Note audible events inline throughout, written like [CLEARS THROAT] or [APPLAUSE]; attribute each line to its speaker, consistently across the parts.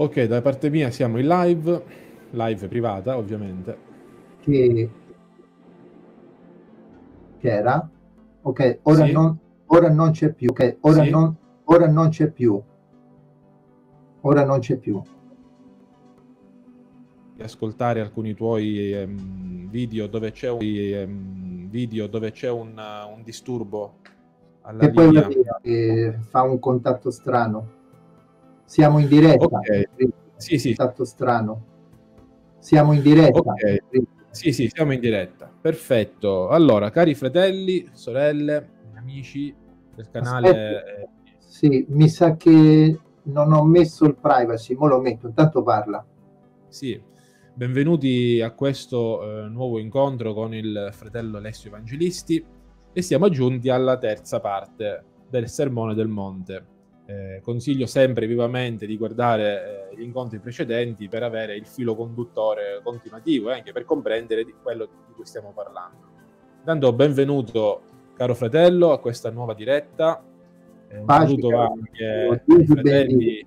Speaker 1: Ok, da parte mia siamo in live, live privata ovviamente.
Speaker 2: Che, che era? Ok, ora, sì. non, ora non c'è più. Ok, ora, sì. non, ora non c'è più. Ora non c'è più.
Speaker 1: Ascoltare alcuni tuoi um, video dove c'è un, um, video dove c'è un, uh, un disturbo
Speaker 2: alla e linea. poi che fa un contatto strano. Siamo in diretta. Okay.
Speaker 1: Sì, sì.
Speaker 2: Stato strano. Siamo in diretta.
Speaker 1: Okay. Sì, sì, siamo in diretta. Perfetto. Allora, cari fratelli, sorelle, amici del canale. Aspetta.
Speaker 2: Sì, mi sa che non ho messo il privacy, ma lo metto, intanto parla.
Speaker 1: Sì, benvenuti a questo eh, nuovo incontro con il fratello Alessio Evangelisti e siamo giunti alla terza parte del Sermone del Monte eh, consiglio sempre vivamente di guardare eh, gli incontri precedenti per avere il filo conduttore continuativo e anche per comprendere di quello di cui stiamo parlando. Intanto benvenuto caro fratello a questa nuova diretta. Eh, un, saluto va anche ai fratelli,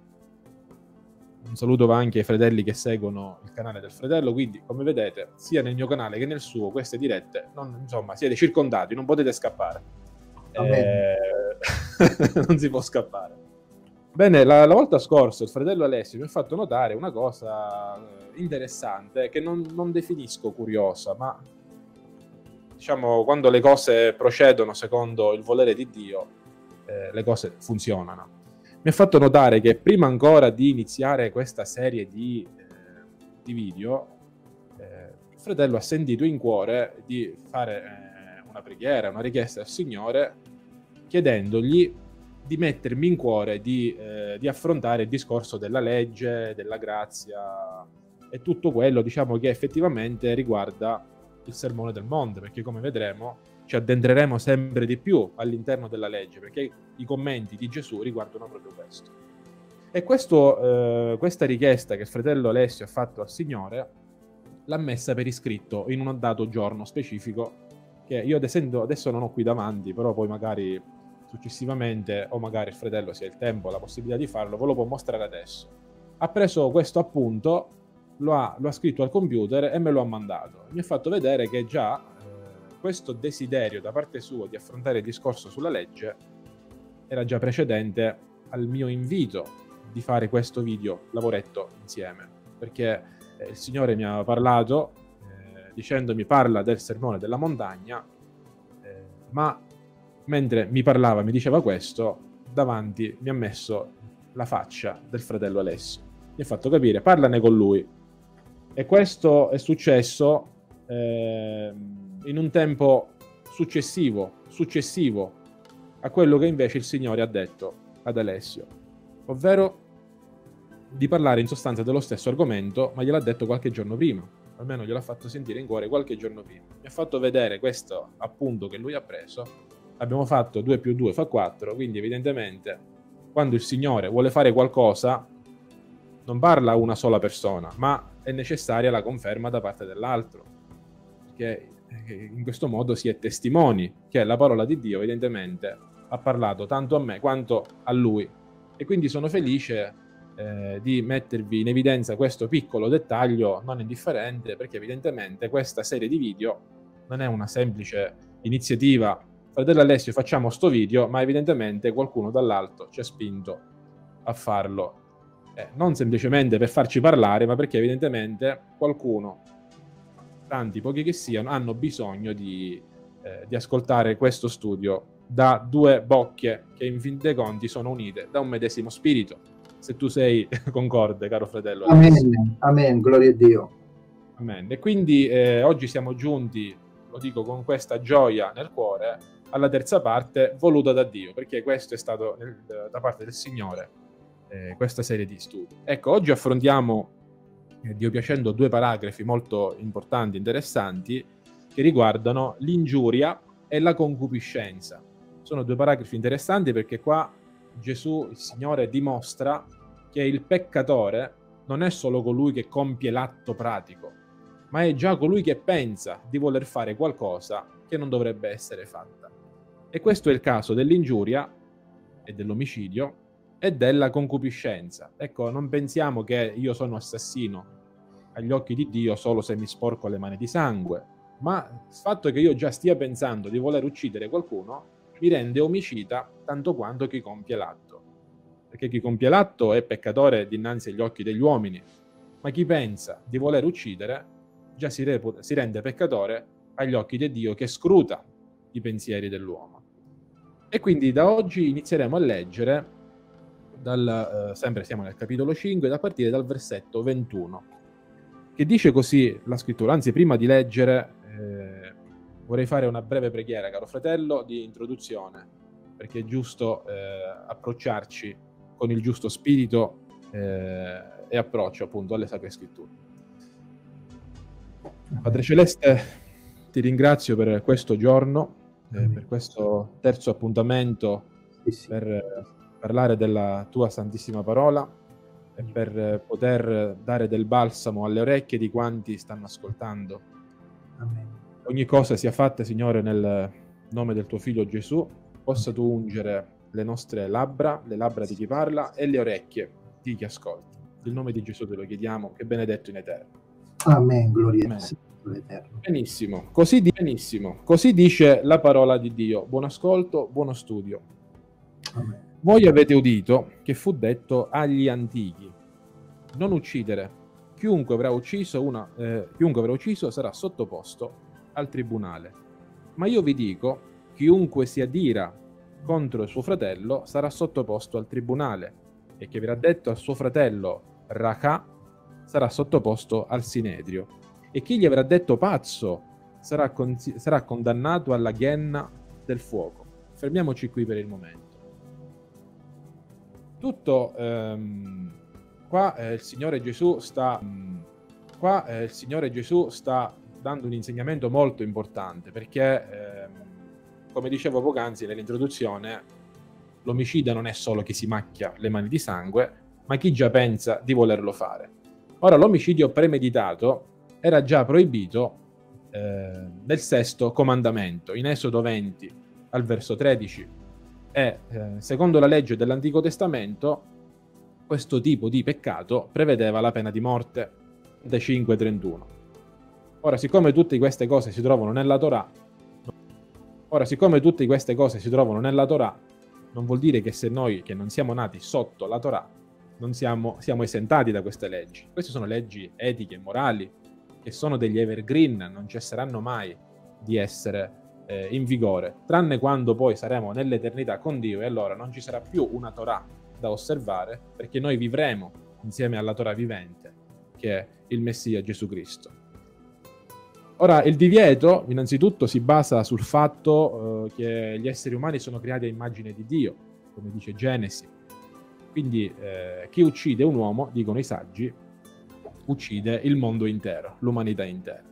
Speaker 1: un saluto va anche ai fratelli che seguono il canale del fratello, quindi come vedete sia nel mio canale che nel suo queste dirette, non, insomma siete circondati, non potete scappare. Eh, [LAUGHS] non si può scappare. Bene, la, la, volta scorsa il fratello Alessio mi ha fatto notare una cosa eh, interessante che non, non definisco curiosa, ma diciamo quando le cose procedono secondo il volere di Dio, eh, le cose funzionano. Mi ha fatto notare che prima ancora di iniziare questa serie di, eh, di video, eh, il fratello ha sentito in cuore di fare eh, una preghiera, una richiesta al Signore, chiedendogli di mettermi in cuore di, eh, di, affrontare il discorso della legge, della grazia e tutto quello diciamo che effettivamente riguarda il sermone del monte, perché come vedremo ci addentreremo sempre di più all'interno della legge, perché i commenti di Gesù riguardano proprio questo. E questo, eh, questa richiesta che il fratello Alessio ha fatto al Signore l'ha messa per iscritto in un dato giorno specifico che io adesso non ho qui davanti, però poi magari successivamente, o magari il fratello si ha il tempo, la possibilità di farlo, ve lo può mostrare adesso. Ha preso questo appunto, lo ha, lo ha scritto al computer e me lo ha mandato. Mi ha fatto vedere che già eh, questo desiderio da parte sua di affrontare il discorso sulla legge era già precedente al mio invito di fare questo video lavoretto insieme, perché eh, il Signore mi ha parlato eh, dicendomi parla del sermone della montagna, eh, ma mentre mi parlava, mi diceva questo, davanti mi ha messo la faccia del fratello Alessio. Mi ha fatto capire, parlane con lui. E questo è successo eh, in un tempo successivo, successivo a quello che invece il Signore ha detto ad Alessio, ovvero di parlare in sostanza dello stesso argomento, ma gliel'ha detto qualche giorno prima, almeno gliel'ha fatto sentire in cuore qualche giorno prima. Mi ha fatto vedere questo appunto che lui ha preso abbiamo fatto 2 più 2 fa 4, quindi evidentemente quando il Signore vuole fare qualcosa non parla a una sola persona, ma è necessaria la conferma da parte dell'altro, perché in questo modo si è testimoni che la parola di Dio evidentemente ha parlato tanto a me quanto a lui. E quindi sono felice eh, di mettervi in evidenza questo piccolo dettaglio non indifferente perché evidentemente questa serie di video non è una semplice iniziativa fratello Alessio facciamo sto video, ma evidentemente qualcuno dall'alto ci ha spinto a farlo. Eh, non semplicemente per farci parlare, ma perché evidentemente qualcuno, tanti pochi che siano, hanno bisogno di, eh, di ascoltare questo studio da due bocche che in fin dei conti sono unite da un medesimo spirito. Se tu sei [LAUGHS] concorde, caro fratello.
Speaker 2: Amen, amen, gloria a Dio.
Speaker 1: Amen. E quindi eh, oggi siamo giunti, lo dico con questa gioia nel cuore, alla terza parte voluta da Dio, perché questo è stato nel, da parte del Signore eh, questa serie di studi. Ecco, oggi affrontiamo, eh, Dio piacendo, due paragrafi molto importanti, interessanti, che riguardano l'ingiuria e la concupiscenza. Sono due paragrafi interessanti perché qua Gesù, il Signore, dimostra che il peccatore non è solo colui che compie l'atto pratico, ma è già colui che pensa di voler fare qualcosa che non dovrebbe essere fatta. E questo è il caso dell'ingiuria e dell'omicidio e della concupiscenza. Ecco, non pensiamo che io sono assassino agli occhi di Dio solo se mi sporco le mani di sangue, ma il fatto che io già stia pensando di voler uccidere qualcuno mi rende omicida tanto quanto chi compie l'atto. Perché chi compie l'atto è peccatore dinanzi agli occhi degli uomini, ma chi pensa di voler uccidere già si, reputa, si rende peccatore agli occhi di Dio che scruta i pensieri dell'uomo. E quindi da oggi inizieremo a leggere, dal, eh, sempre siamo nel capitolo 5, da partire dal versetto 21, che dice così la scrittura. Anzi, prima di leggere eh, vorrei fare una breve preghiera, caro fratello, di introduzione, perché è giusto eh, approcciarci con il giusto spirito eh, e approccio appunto alle sacre scritture. Padre Celeste, ti ringrazio per questo giorno, eh, per questo terzo appuntamento sì, sì. per parlare della tua santissima parola e per poter dare del balsamo alle orecchie di quanti stanno ascoltando. Amen. Ogni cosa sia fatta, Signore, nel nome del tuo Figlio Gesù, possa tu ungere le nostre labbra, le labbra di chi parla e le orecchie di chi ascolta. Nel nome di Gesù te lo chiediamo, che benedetto in eterno.
Speaker 2: Amen, gloria Amen.
Speaker 1: all'Eterno. Benissimo. Così, benissimo, così dice la parola di Dio. Buon ascolto, buono studio. Amen. Voi avete udito che fu detto agli antichi, non uccidere. Chiunque avrà ucciso, una, eh, chiunque avrà ucciso sarà sottoposto al tribunale. Ma io vi dico, chiunque si adira contro il suo fratello sarà sottoposto al tribunale e chi avrà detto al suo fratello Raka sarà sottoposto al sinedrio e chi gli avrà detto pazzo sarà, con- sarà condannato alla ghenna del fuoco. Fermiamoci qui per il momento tutto ehm, qua eh, il Signore Gesù sta mm, qua eh, il Signore Gesù sta dando un insegnamento molto importante perché ehm, come dicevo poc'anzi nell'introduzione l'omicida non è solo chi si macchia le mani di sangue ma chi già pensa di volerlo fare ora l'omicidio premeditato era già proibito eh, nel sesto comandamento in Esodo 20 al verso 13 e eh, secondo la legge dell'Antico Testamento questo tipo di peccato prevedeva la pena di morte da 5.31. Ora, siccome tutte queste cose si trovano nella Torah, ora, siccome tutte queste cose si trovano nella Torah, non vuol dire che se noi che non siamo nati sotto la Torah non siamo, siamo esentati da queste leggi. Queste sono leggi etiche e morali che sono degli evergreen, non cesseranno mai di essere eh, in vigore, tranne quando poi saremo nell'eternità con Dio e allora non ci sarà più una Torah da osservare, perché noi vivremo insieme alla Torah vivente, che è il Messia Gesù Cristo. Ora, il divieto innanzitutto si basa sul fatto eh, che gli esseri umani sono creati a immagine di Dio, come dice Genesi. Quindi eh, chi uccide un uomo, dicono i saggi, uccide il mondo intero, l'umanità intera.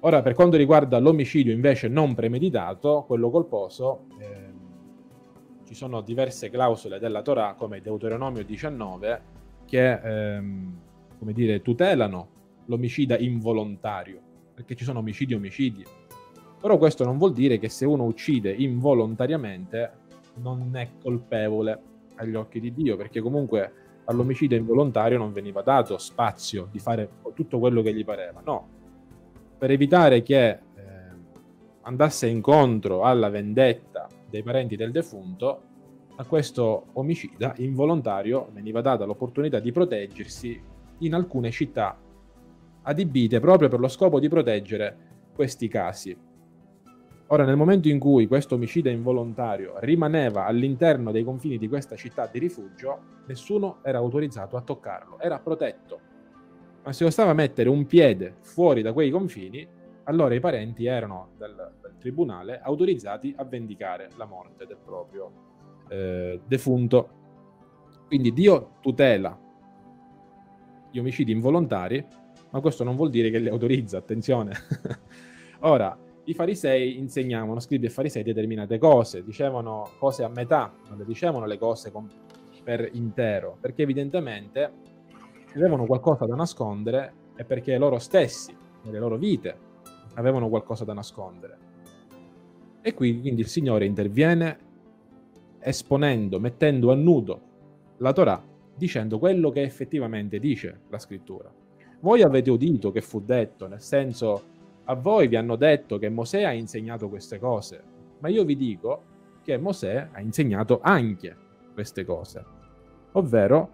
Speaker 1: Ora, per quanto riguarda l'omicidio invece non premeditato, quello colposo, eh, ci sono diverse clausole della Torah, come Deuteronomio 19, che ehm, come dire, tutelano l'omicida involontario, perché ci sono omicidi e omicidi. Però questo non vuol dire che se uno uccide involontariamente non è colpevole agli occhi di Dio, perché comunque all'omicidio involontario non veniva dato spazio di fare tutto quello che gli pareva. No, per evitare che eh, andasse incontro alla vendetta dei parenti del defunto, a questo omicida involontario veniva data l'opportunità di proteggersi in alcune città adibite proprio per lo scopo di proteggere questi casi. Ora, nel momento in cui questo omicida involontario rimaneva all'interno dei confini di questa città di rifugio, nessuno era autorizzato a toccarlo, era protetto ma se lo stava a mettere un piede fuori da quei confini, allora i parenti erano dal, dal tribunale autorizzati a vendicare la morte del proprio eh, defunto. Quindi Dio tutela gli omicidi involontari, ma questo non vuol dire che li autorizza, attenzione. [LAUGHS] Ora, i farisei insegnavano, scribi e farisei, determinate cose, dicevano cose a metà, non le dicevano le cose con, per intero, perché evidentemente avevano qualcosa da nascondere è perché loro stessi, nelle loro vite, avevano qualcosa da nascondere. E qui quindi il Signore interviene esponendo, mettendo a nudo la Torah dicendo quello che effettivamente dice la scrittura. Voi avete udito che fu detto, nel senso a voi vi hanno detto che Mosè ha insegnato queste cose, ma io vi dico che Mosè ha insegnato anche queste cose, ovvero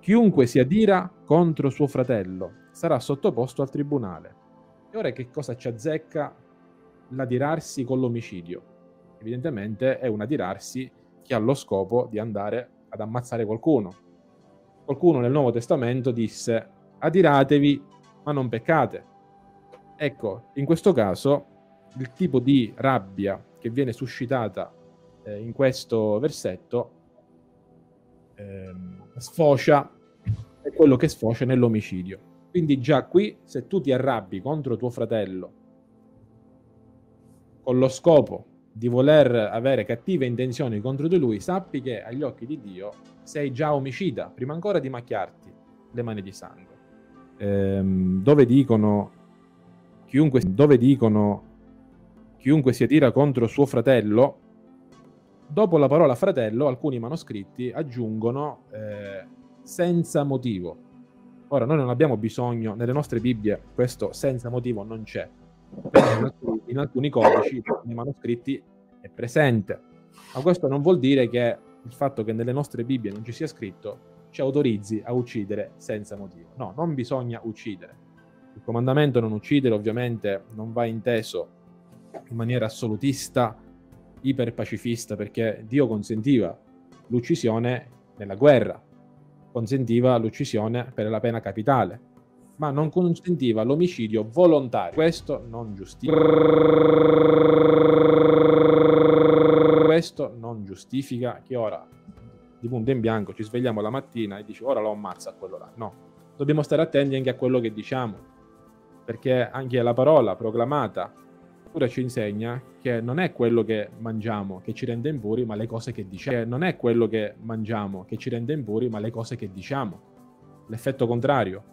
Speaker 1: chiunque si adira contro suo fratello sarà sottoposto al tribunale. E ora che cosa ci azzecca l'adirarsi con l'omicidio? Evidentemente è un adirarsi che ha lo scopo di andare ad ammazzare qualcuno. Qualcuno nel Nuovo Testamento disse adiratevi ma non peccate. Ecco, in questo caso il tipo di rabbia che viene suscitata eh, in questo versetto eh, sfocia, è quello che sfocia nell'omicidio. Quindi già qui, se tu ti arrabbi contro tuo fratello con lo scopo di voler avere cattive intenzioni contro di lui, sappi che agli occhi di Dio sei già omicida, prima ancora di macchiarti le mani di sangue. Ehm, dove dicono chiunque, dove dicono chiunque si attira contro suo fratello, dopo la parola fratello alcuni manoscritti aggiungono eh, senza motivo. Ora noi non abbiamo bisogno, nelle nostre Bibbie questo senza motivo non c'è, in alcuni, in alcuni codici, nei manoscritti è presente, ma questo non vuol dire che il fatto che nelle nostre Bibbie non ci sia scritto ci autorizzi a uccidere senza motivo. No, non bisogna uccidere. Il comandamento non uccidere ovviamente non va inteso in maniera assolutista, iperpacifista, perché Dio consentiva l'uccisione nella guerra, consentiva l'uccisione per la pena capitale, ma non consentiva l'omicidio volontario. Questo non giustifica. Questo non giustifica che ora, di punto in bianco, ci svegliamo la mattina e dici ora lo ammazza quello là. No, dobbiamo stare attenti anche a quello che diciamo, perché anche la parola proclamata pure ci insegna che non è quello che mangiamo che ci rende impuri, ma le cose che diciamo. Non è quello che mangiamo che ci rende impuri, ma le cose che diciamo. L'effetto contrario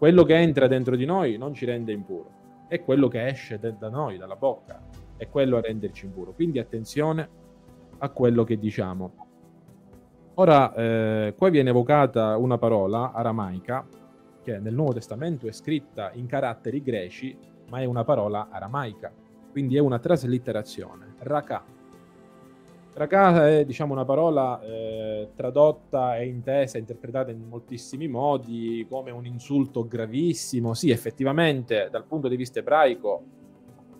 Speaker 1: quello che entra dentro di noi non ci rende impuro, è quello che esce da noi, dalla bocca, è quello a renderci impuro. Quindi attenzione a quello che diciamo. Ora, eh, qua viene evocata una parola aramaica che nel Nuovo Testamento è scritta in caratteri greci, ma è una parola aramaica, quindi è una traslitterazione. Raka Raka è diciamo, una parola eh, tradotta e intesa, interpretata in moltissimi modi come un insulto gravissimo. Sì, effettivamente, dal punto di vista ebraico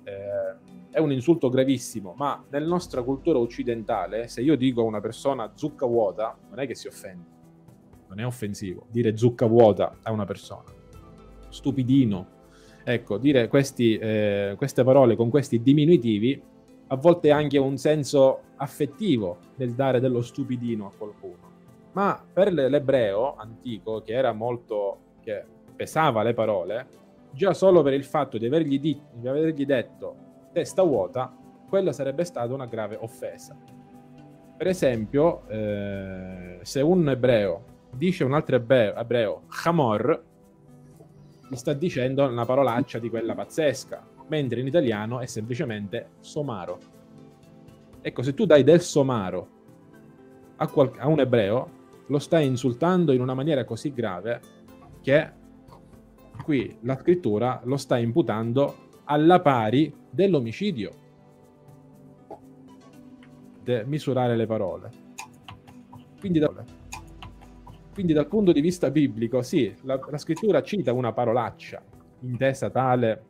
Speaker 1: eh, è un insulto gravissimo, ma nella nostra cultura occidentale, se io dico a una persona zucca vuota, non è che si offende, non è offensivo dire zucca vuota a una persona. Stupidino. Ecco, dire questi, eh, queste parole con questi diminutivi a volte anche un senso affettivo nel dare dello stupidino a qualcuno. Ma per l'ebreo antico, che era molto, che pesava le parole, già solo per il fatto di avergli, di, di avergli detto testa vuota, quella sarebbe stata una grave offesa. Per esempio, eh, se un ebreo dice un altro ebreo, ebreo Hamor, gli sta dicendo una parolaccia di quella pazzesca, mentre in italiano è semplicemente somaro. Ecco, se tu dai del somaro a, qual- a un ebreo, lo stai insultando in una maniera così grave che qui la scrittura lo sta imputando alla pari dell'omicidio. De misurare le parole. Quindi, da, quindi dal punto di vista biblico, sì, la, la scrittura cita una parolaccia intesa tale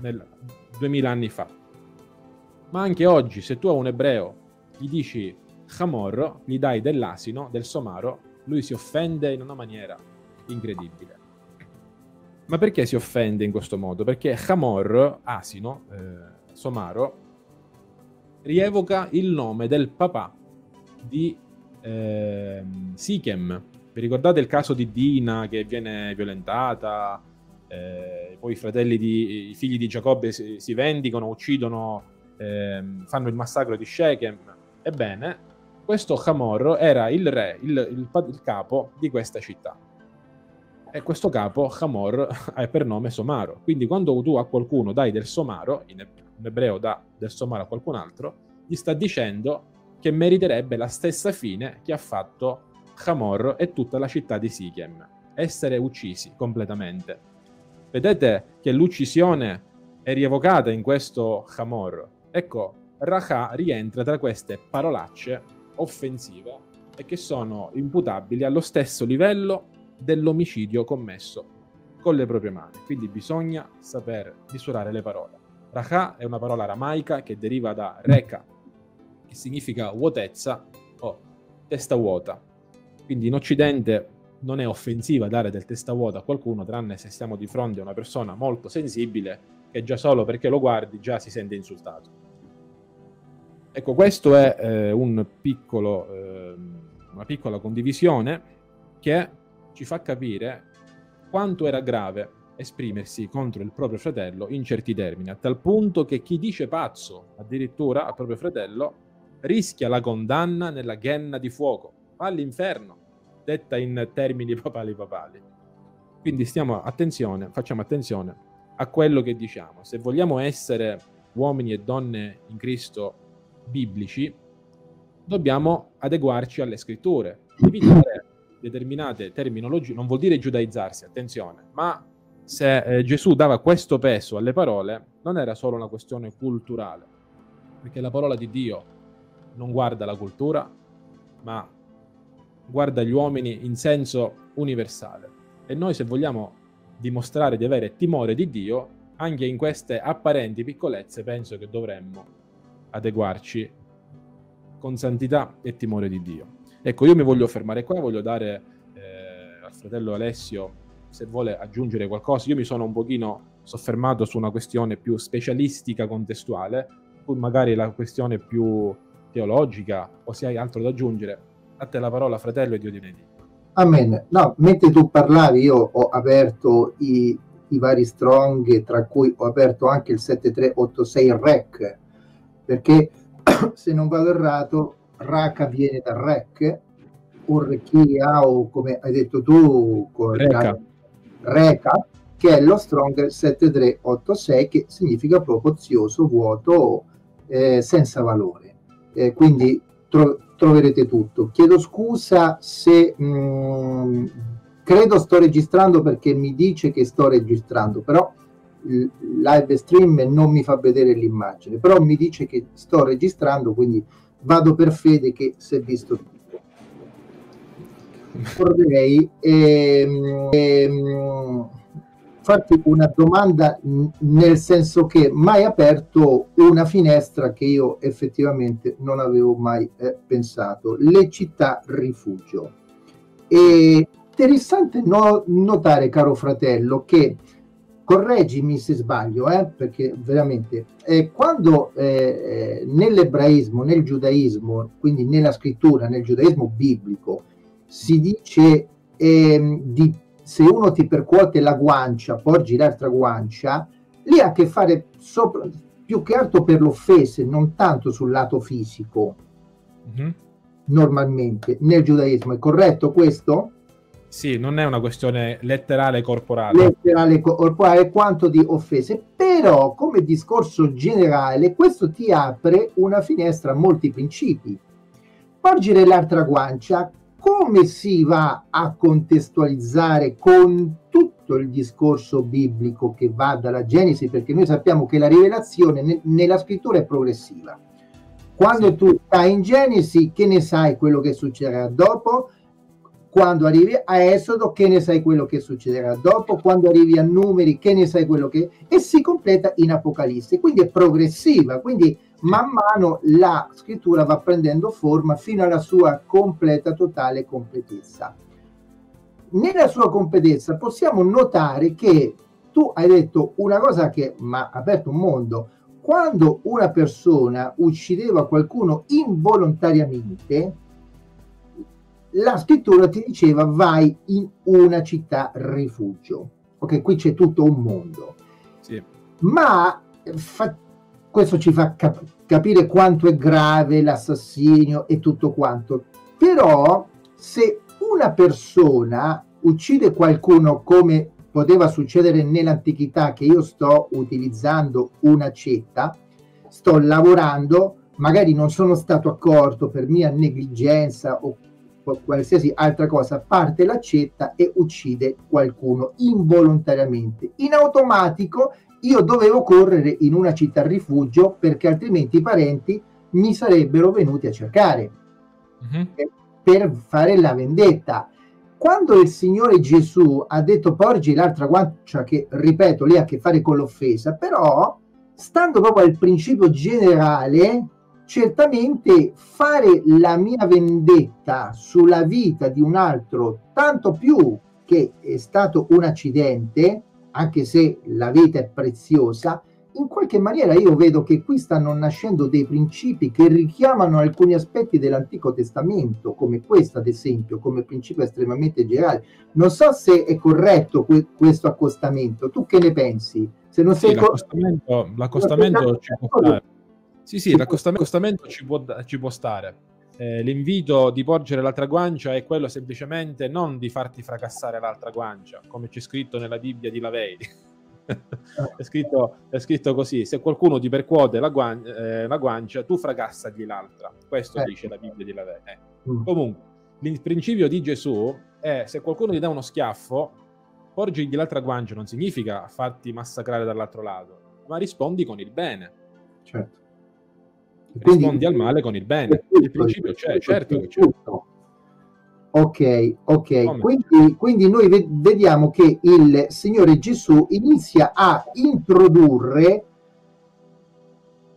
Speaker 1: nel 2000 anni fa. Ma anche oggi, se tu a un ebreo gli dici Hamor, gli dai dell'asino, del somaro, lui si offende in una maniera incredibile. Ma perché si offende in questo modo? Perché Hamor, asino, eh, somaro, rievoca il nome del papà di eh, Sichem. Vi ricordate il caso di Dina che viene violentata? eh, poi i di, i figli di Giacobbe si, si vendicano, uccidono, eh, fanno il massacro di Shechem. Ebbene, questo Hamor era il re, il, il, il, capo di questa città. E questo capo, Hamor, [LAUGHS] ha per nome Somaro. Quindi quando tu a qualcuno dai del Somaro, in ebreo dà del Somaro a qualcun altro, gli sta dicendo che meriterebbe la stessa fine che ha fatto Hamor e tutta la città di Sichem, essere uccisi completamente. Vedete che l'uccisione è rievocata in questo Hamor. Ecco, Raha rientra tra queste parolacce offensive e che sono imputabili allo stesso livello dell'omicidio commesso con le proprie mani. Quindi bisogna saper misurare le parole. Raha è una parola aramaica che deriva da reka, che significa vuotezza o testa vuota. Quindi in Occidente non è offensiva dare del testa vuota a qualcuno, tranne se stiamo di fronte a una persona molto sensibile che già solo perché lo guardi già si sente insultato. Ecco, questo è eh, un piccolo, eh, una piccola condivisione che ci fa capire quanto era grave esprimersi contro il proprio fratello in certi termini, a tal punto che chi dice pazzo addirittura al proprio fratello rischia la condanna nella ghenna di fuoco, all'inferno, detta in termini [LAUGHS] papali papali. Quindi stiamo attenzione, facciamo attenzione a quello che diciamo. Se vogliamo essere uomini e donne in Cristo biblici, dobbiamo adeguarci alle scritture, evitare determinate terminologie, non vuol dire giudaizzarsi, attenzione, ma se eh, Gesù dava questo peso alle parole, non era solo una questione culturale, perché la parola di Dio non guarda la cultura, ma guarda gli uomini in senso universale. E noi se vogliamo dimostrare di avere timore di Dio, anche in queste apparenti piccolezze penso che dovremmo adeguarci con santità e timore di Dio. Ecco, io mi voglio fermare qua, voglio dare eh, al fratello Alessio se vuole aggiungere qualcosa. Io mi sono un pochino soffermato su una questione più specialistica, contestuale, poi magari la questione più teologica, o se hai altro da aggiungere. A te la parola, fratello, e Dio ti benedica.
Speaker 2: Amen. No, mentre tu parlavi, io ho aperto i, i vari strong, tra cui ho aperto anche il 7386 REC, perché [CLEARS THROAT] se non vado errato, Raka viene da Rec, Urrechia o come hai detto tu,
Speaker 1: Reca.
Speaker 2: Reca, che è lo Strong 7386 che significa proprio ozioso, vuoto, eh, senza valore. Eh, quindi tro- troverete tutto. Chiedo scusa se mh, mm, credo sto registrando perché mi dice che sto registrando, però live stream non mi fa vedere l'immagine, però mi dice che sto registrando, quindi vado per fede che si è visto tutto. Vorrei ehm, ehm, farti una domanda nel senso che mai aperto una finestra che io effettivamente non avevo mai eh, pensato, le città rifugio. E interessante no, notare, caro fratello, che correggimi se sbaglio, eh, perché veramente eh, quando eh, eh, nell'ebraismo, nel giudaismo, quindi nella scrittura, nel giudaismo biblico, si dice ehm, di, se uno ti percuote la guancia, porgi l'altra guancia, lì ha a che fare sopra, più che altro per l'offese, non tanto sul lato fisico. Mm-hmm. Normalmente nel giudaismo è corretto questo?
Speaker 1: Sì, non è una questione letterale corporale.
Speaker 2: Letterale corporale quanto di offese, però come discorso generale questo ti apre una finestra a molti principi. Porgere l'altra guancia, come si va a contestualizzare con tutto il discorso biblico che va dalla Genesi, perché noi sappiamo che la rivelazione ne- nella scrittura è progressiva. Quando tu stai in Genesi, che ne sai quello che succederà dopo? quando arrivi a Esodo che ne sai quello che succederà dopo, quando arrivi a Numeri che ne sai quello che... e si completa in Apocalisse, quindi è progressiva, quindi man mano la scrittura va prendendo forma fino alla sua completa, totale completezza. Nella sua completezza possiamo notare che tu hai detto una cosa che mi ha aperto un mondo, quando una persona uccideva qualcuno involontariamente, la scrittura ti diceva vai in una città rifugio. Ok, qui c'è tutto un mondo.
Speaker 1: Sì.
Speaker 2: Ma fa, questo ci fa cap- capire quanto è grave l'assassinio e tutto quanto. Però se una persona uccide qualcuno come poteva succedere nell'antichità che io sto utilizzando una cetta, sto lavorando, magari non sono stato accorto per mia negligenza o qualsiasi altra cosa, parte l'accetta e uccide qualcuno involontariamente. In automatico io dovevo correre in una città rifugio perché altrimenti i parenti mi sarebbero venuti a cercare uh-huh. per fare la vendetta. Quando il Signore Gesù ha detto porgi l'altra guancia, che ripeto, lì ha a che fare con l'offesa, però stando proprio al principio generale, certamente fare la mia vendetta sulla vita di un altro, tanto più che è stato un accidente, anche se la vita è preziosa, in qualche maniera io vedo che qui stanno nascendo dei principi che richiamano alcuni aspetti dell'Antico Testamento, come questo ad esempio, come principio estremamente generale. Non so se è corretto que- questo accostamento, tu che ne pensi? Se non
Speaker 1: sì, sei l'accostamento, l'accostamento ci può stare. Sì, sì, l'accostamento ci può, ci può stare. Eh, l'invito di porgere l'altra guancia è quello semplicemente non di farti fracassare l'altra guancia, come c'è scritto nella Bibbia di Lavei. [LAUGHS] è, scritto, è, scritto, così: se qualcuno ti percuote la, guan- eh, la guancia, tu fracassagli l'altra. Questo eh. dice la Bibbia di Lavei. Eh. Mm. Comunque, il principio di Gesù è: se qualcuno ti dà uno schiaffo, porgigli l'altra guancia non significa farti massacrare dall'altro lato, ma rispondi con il bene. Certo. Rispondi Quindi, al male con il bene. Tutto, il principio c'è, certo che c'è.
Speaker 2: Ok, ok. Quindi, quindi, noi vediamo che il Signore Gesù inizia a introdurre,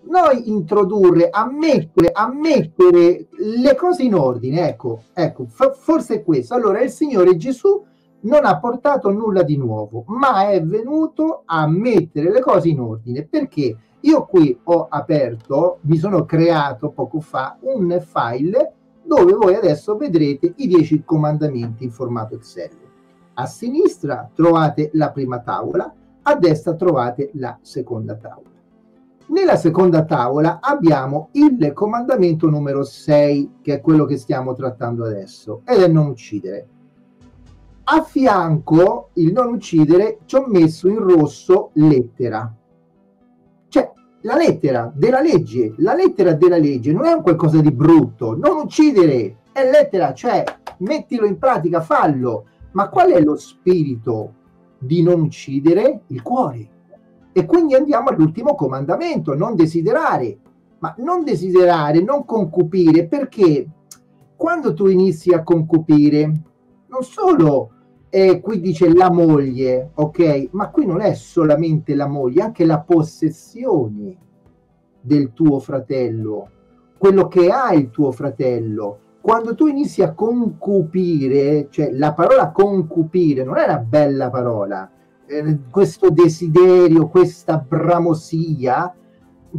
Speaker 2: noi introdurre, a mettere, a mettere le cose in ordine. Ecco, ecco, forse è questo. Allora, il Signore Gesù non ha portato nulla di nuovo, ma è venuto a mettere le cose in ordine. Perché? Io qui ho aperto, mi sono creato poco fa un file dove voi adesso vedrete i 10 comandamenti in formato Excel. A sinistra trovate la prima tavola, a destra trovate la seconda tavola. Nella seconda tavola abbiamo il comandamento numero 6, che è quello che stiamo trattando adesso, ed è non uccidere a fianco il non uccidere ci ho messo in rosso lettera. La lettera della legge, la lettera della legge non è un qualcosa di brutto, non uccidere, è lettera, cioè mettilo in pratica, fallo. Ma qual è lo spirito di non uccidere? Il cuore. E quindi andiamo all'ultimo comandamento, non desiderare. Ma non desiderare, non concupire, perché quando tu inizi a concupire, non solo e qui dice la moglie, ok? Ma qui non è solamente la moglie, anche la possessione del tuo fratello, quello che ha il tuo fratello. Quando tu inizi a concupire, cioè la parola concupire non è una bella parola, eh, questo desiderio, questa bramosia,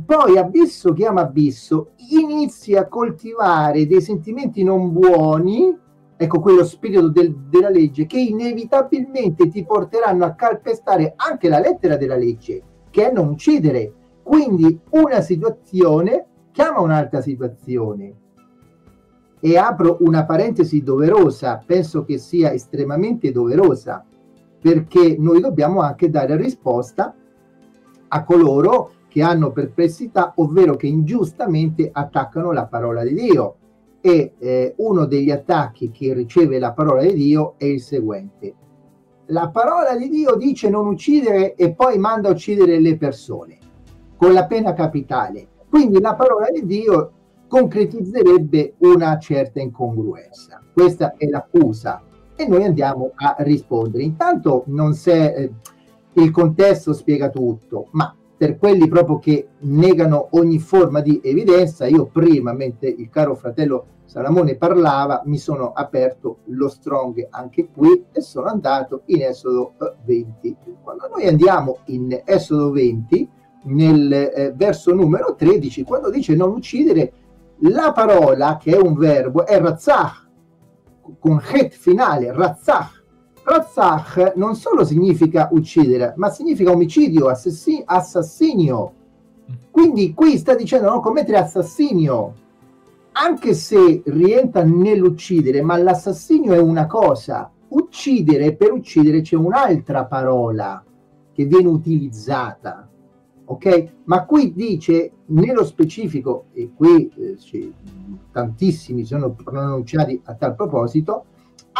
Speaker 2: poi abisso chiama abisso, inizi a coltivare dei sentimenti non buoni ecco quello spirito del, della legge che inevitabilmente ti porteranno a calpestare anche la lettera della legge, che è non uccidere. Quindi una situazione chiama un'altra situazione. E apro una parentesi doverosa, penso che sia estremamente doverosa, perché noi dobbiamo anche dare risposta a coloro che hanno perplessità, ovvero che ingiustamente attaccano la parola di Dio e eh, uno degli attacchi che riceve la parola di Dio è il seguente. La parola di Dio dice non uccidere e poi manda a uccidere le persone con la pena capitale. Quindi la parola di Dio concretizzerebbe una certa incongruenza. Questa è l'accusa e noi andiamo a rispondere. Intanto non se eh, il contesto spiega tutto, ma per quelli proprio che negano ogni forma di evidenza, io prima, mentre il caro fratello Salamone parlava, mi sono aperto lo strong anche qui e sono andato in Esodo 20. Eh, quando noi andiamo in Esodo 20, nel eh, verso numero 13, quando dice non uccidere, la parola che è un verbo è razzach, con het finale, razzach, Razzach non solo significa uccidere, ma significa omicidio, assassi- assassinio. Quindi qui sta dicendo non commettere assassinio, anche se rientra nell'uccidere, ma l'assassinio è una cosa. Uccidere, per uccidere c'è un'altra parola che viene utilizzata. ok? Ma qui dice nello specifico, e qui eh, tantissimi sono pronunciati a tal proposito,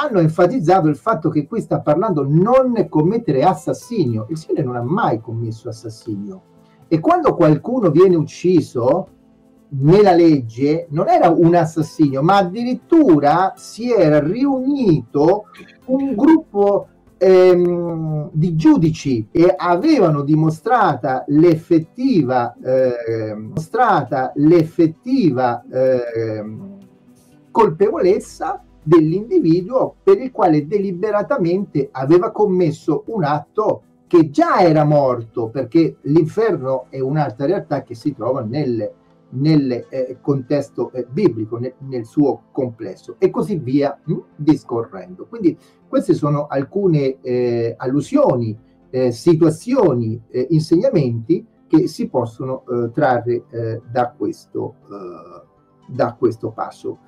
Speaker 2: hanno enfatizzato il fatto che qui sta parlando non commettere assassinio. Il Signore non ha mai commesso assassinio. E quando qualcuno viene ucciso nella legge, non era un assassinio, ma addirittura si era riunito un gruppo ehm, di giudici e avevano dimostrata l'effettiva, eh, mostrata l'effettiva eh, colpevolezza dell'individuo per il quale deliberatamente aveva commesso un atto che già era morto, perché l'inferno è un'altra realtà che si trova nel, nel eh, contesto eh, biblico, nel, nel, suo complesso, e così via mh, hm, discorrendo. Quindi queste sono alcune eh, allusioni, eh, situazioni, eh, insegnamenti che si possono eh, trarre da questo, da questo passo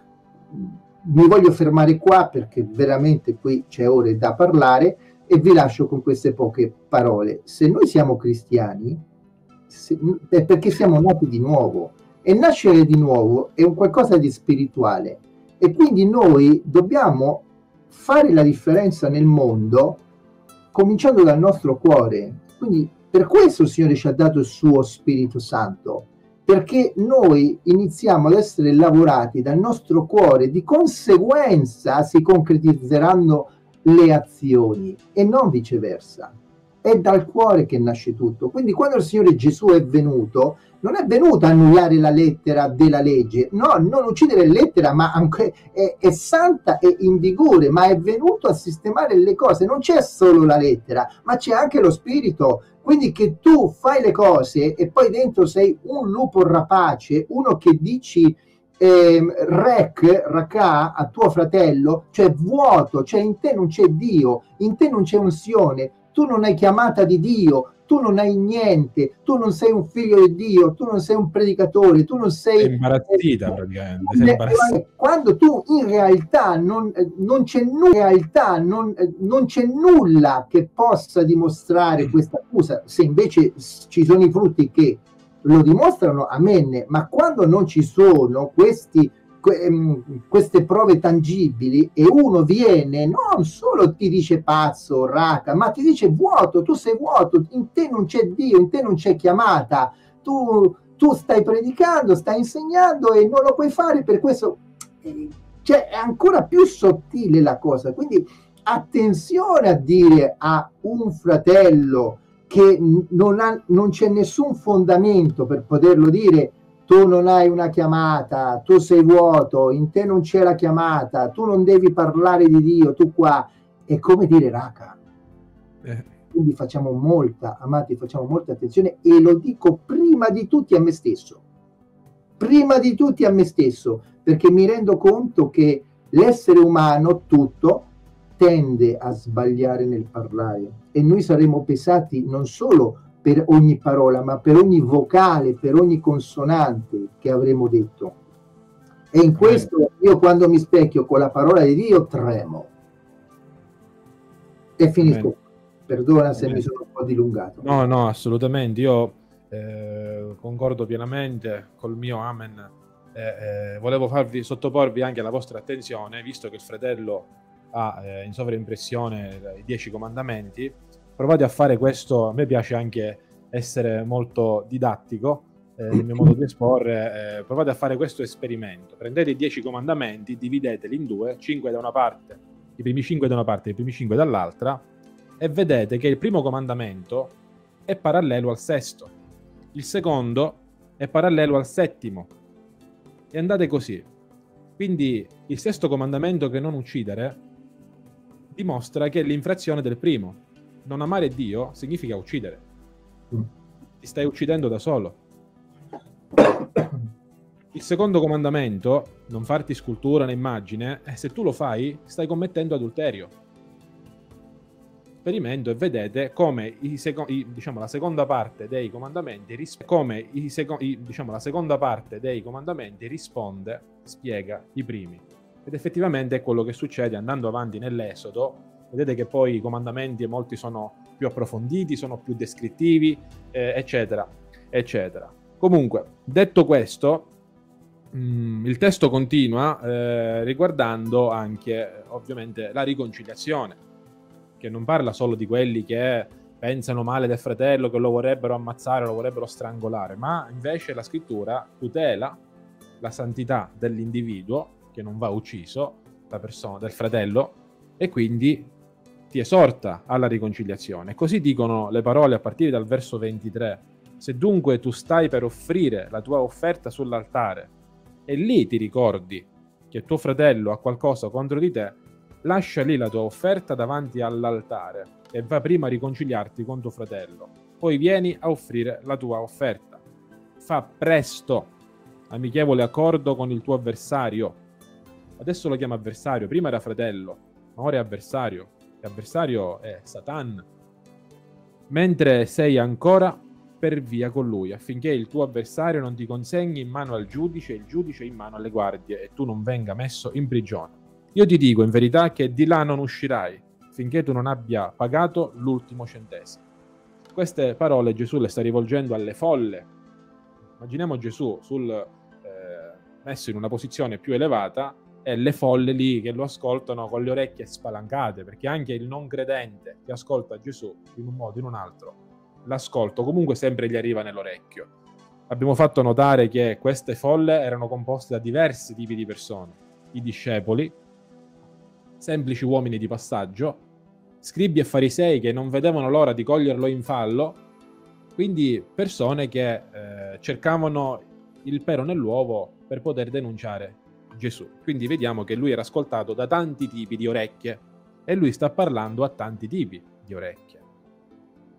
Speaker 2: mi voglio fermare qua perché veramente qui c'è ore da parlare e vi lascio con queste poche parole. Se noi siamo cristiani se, è perché siamo nati di nuovo e nascere di nuovo è un qualcosa di spirituale e quindi noi dobbiamo fare la differenza nel mondo cominciando dal nostro cuore. Quindi per questo il Signore ci ha dato il suo Spirito Santo perché noi iniziamo ad essere lavorati dal nostro cuore, di conseguenza si concretizzeranno le azioni e non viceversa. È dal cuore che nasce tutto. Quindi quando il Signore Gesù è venuto, non è venuto a annullare la lettera della legge, no, non uccidere lettera, ma anche è, è santa e in vigore, ma è venuto a sistemare le cose. Non c'è solo la lettera, ma c'è anche lo spirito quindi che tu fai le cose e poi dentro sei un lupo rapace, uno che dici eh, rec, racà a tuo fratello, cioè vuoto, cioè in te non c'è Dio, in te non c'è unzione, tu non hai chiamata di Dio, tu non hai niente, tu non sei un figlio di Dio, tu non sei un predicatore, tu non sei...
Speaker 1: Sei imbarazzita eh, praticamente. Sei imbarazzita.
Speaker 2: Quando tu in realtà non, eh, non c'è, nu- in realtà non, eh, non c'è nulla che possa dimostrare mm. questa accusa, se invece ci sono i frutti che lo dimostrano, amen, ma quando non ci sono questi queste prove tangibili e uno viene, non solo ti dice pazzo, raca, ma ti dice vuoto, tu sei vuoto, in te non c'è Dio, in te non c'è chiamata, tu, tu stai predicando, stai insegnando e non lo puoi fare, per questo cioè, è ancora più sottile la cosa. Quindi attenzione a dire a un fratello che non, ha, non c'è nessun fondamento per poterlo dire tu non hai una chiamata, tu sei vuoto, in te non c'è la chiamata, tu non devi parlare di Dio, tu qua. È come dire raca. Eh. Quindi facciamo molta, amati, facciamo molta attenzione e lo dico prima di tutti a me stesso. Prima di tutti a me stesso, perché mi rendo conto che l'essere umano tutto tende a sbagliare nel parlare e noi saremo pesati non solo per ogni parola, ma per ogni vocale, per ogni consonante che avremo detto. E in questo io quando mi specchio con la parola di Dio tremo. E finisco. Perdona se Amen. mi sono un po' dilungato.
Speaker 1: No, no, assolutamente. Io eh, concordo pienamente col mio Amen. Eh, eh, volevo farvi sottoporvi anche la vostra attenzione, visto che il fratello ha eh, in sovraimpressione i dieci comandamenti provate a fare questo, a me piace anche essere molto didattico eh, nel mio modo di esporre, eh, provate a fare questo esperimento, prendete i 10 comandamenti, divideteli in due, 5 da una parte, i primi 5 da una parte i primi 5 dall'altra, e vedete che il primo comandamento è parallelo al sesto, il secondo è parallelo al settimo, e andate così. Quindi il sesto comandamento che non uccidere dimostra che è l'infrazione del primo, non amare Dio significa uccidere. Mm. Ti stai uccidendo da solo. [COUGHS] Il secondo comandamento, non farti scultura né immagine, eh, se tu lo fai, stai commettendo adulterio. Esperimento e vedete come seco- i, diciamo, la seconda parte dei comandamenti ris- come seco- i, diciamo, la seconda parte dei comandamenti risponde, spiega i primi. Ed effettivamente è quello che succede andando avanti nell'Esodo, vedete che poi i comandamenti molti sono più approfonditi, sono più descrittivi, eh, eccetera. eccetera. Comunque, detto questo, mh, mm, il testo continua eh, riguardando anche ovviamente la riconciliazione, che non parla solo di quelli che pensano male del fratello, che lo vorrebbero ammazzare, lo vorrebbero strangolare, ma invece la scrittura tutela la santità dell'individuo che non va ucciso, la persona, del fratello, e quindi ti esorta alla riconciliazione. Così dicono le parole a partire dal verso 23. Se dunque tu stai per offrire la tua offerta sull'altare e lì ti ricordi che tuo fratello ha qualcosa contro di te, lascia lì la tua offerta davanti all'altare e va prima a riconciliarti con tuo fratello. Poi vieni a offrire la tua offerta. Fa presto, amichevole accordo con il tuo avversario. Adesso lo chiama avversario, prima era fratello, ma ora è avversario. E avversario è Satan. Mentre sei ancora per via con lui, affinché il tuo avversario non ti consegni in mano al giudice il giudice in mano alle guardie e tu non venga messo in prigione. Io ti dico in verità che di là non uscirai finché tu non abbia pagato l'ultimo centesimo. Queste parole Gesù le sta rivolgendo alle folle. Immaginiamo Gesù sul, eh, messo in una posizione più elevata e le folle lì che lo ascoltano con le orecchie spalancate, perché anche il non credente che ascolta Gesù in un modo o in un altro, l'ascolto comunque sempre gli arriva nell'orecchio. Abbiamo fatto notare che queste folle erano composte da diversi tipi di persone, i discepoli, semplici uomini di passaggio, scribi e farisei che non vedevano l'ora di coglierlo in fallo, quindi persone che eh, cercavano il pero nell'uovo per poter denunciare Gesù. Quindi vediamo che lui era ascoltato da tanti tipi di orecchie e lui sta parlando a tanti tipi di orecchie.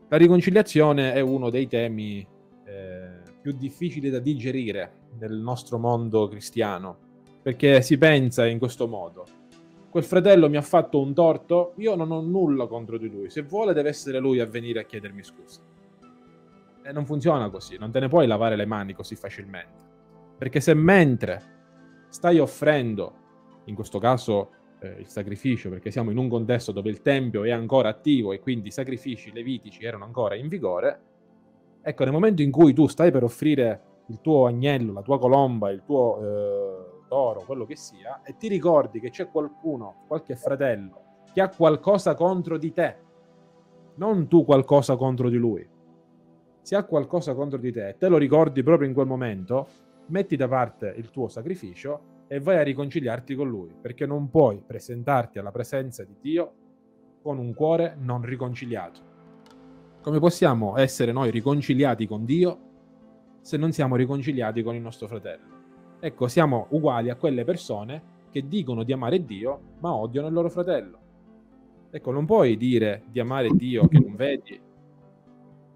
Speaker 1: La riconciliazione è uno dei temi eh, più difficili da digerire nel nostro mondo cristiano, perché si pensa in questo modo quel fratello mi ha fatto un torto, io non ho nulla contro di lui. Se vuole deve essere lui a venire a chiedermi scusa. E non funziona così, non te ne puoi lavare le mani così facilmente. Perché se mentre stai offrendo, in questo caso eh, il sacrificio, perché siamo in un contesto dove il tempio è ancora attivo e quindi i sacrifici levitici erano ancora in vigore, ecco, nel momento in cui tu stai per offrire il tuo agnello, la tua colomba, il tuo... Eh, toro, quello che sia, e ti ricordi che c'è qualcuno, qualche fratello, che ha qualcosa contro di te, non tu qualcosa contro di lui. Se ha qualcosa contro di te te lo ricordi proprio in quel momento, metti da parte il tuo sacrificio e vai a riconciliarti con lui, perché non puoi presentarti alla presenza di Dio con un cuore non riconciliato. Come possiamo essere noi riconciliati con Dio se non siamo riconciliati con il nostro fratello? Ecco, siamo uguali a quelle persone che dicono di amare Dio, ma odiano il loro fratello. Ecco, non puoi dire di amare Dio che non vedi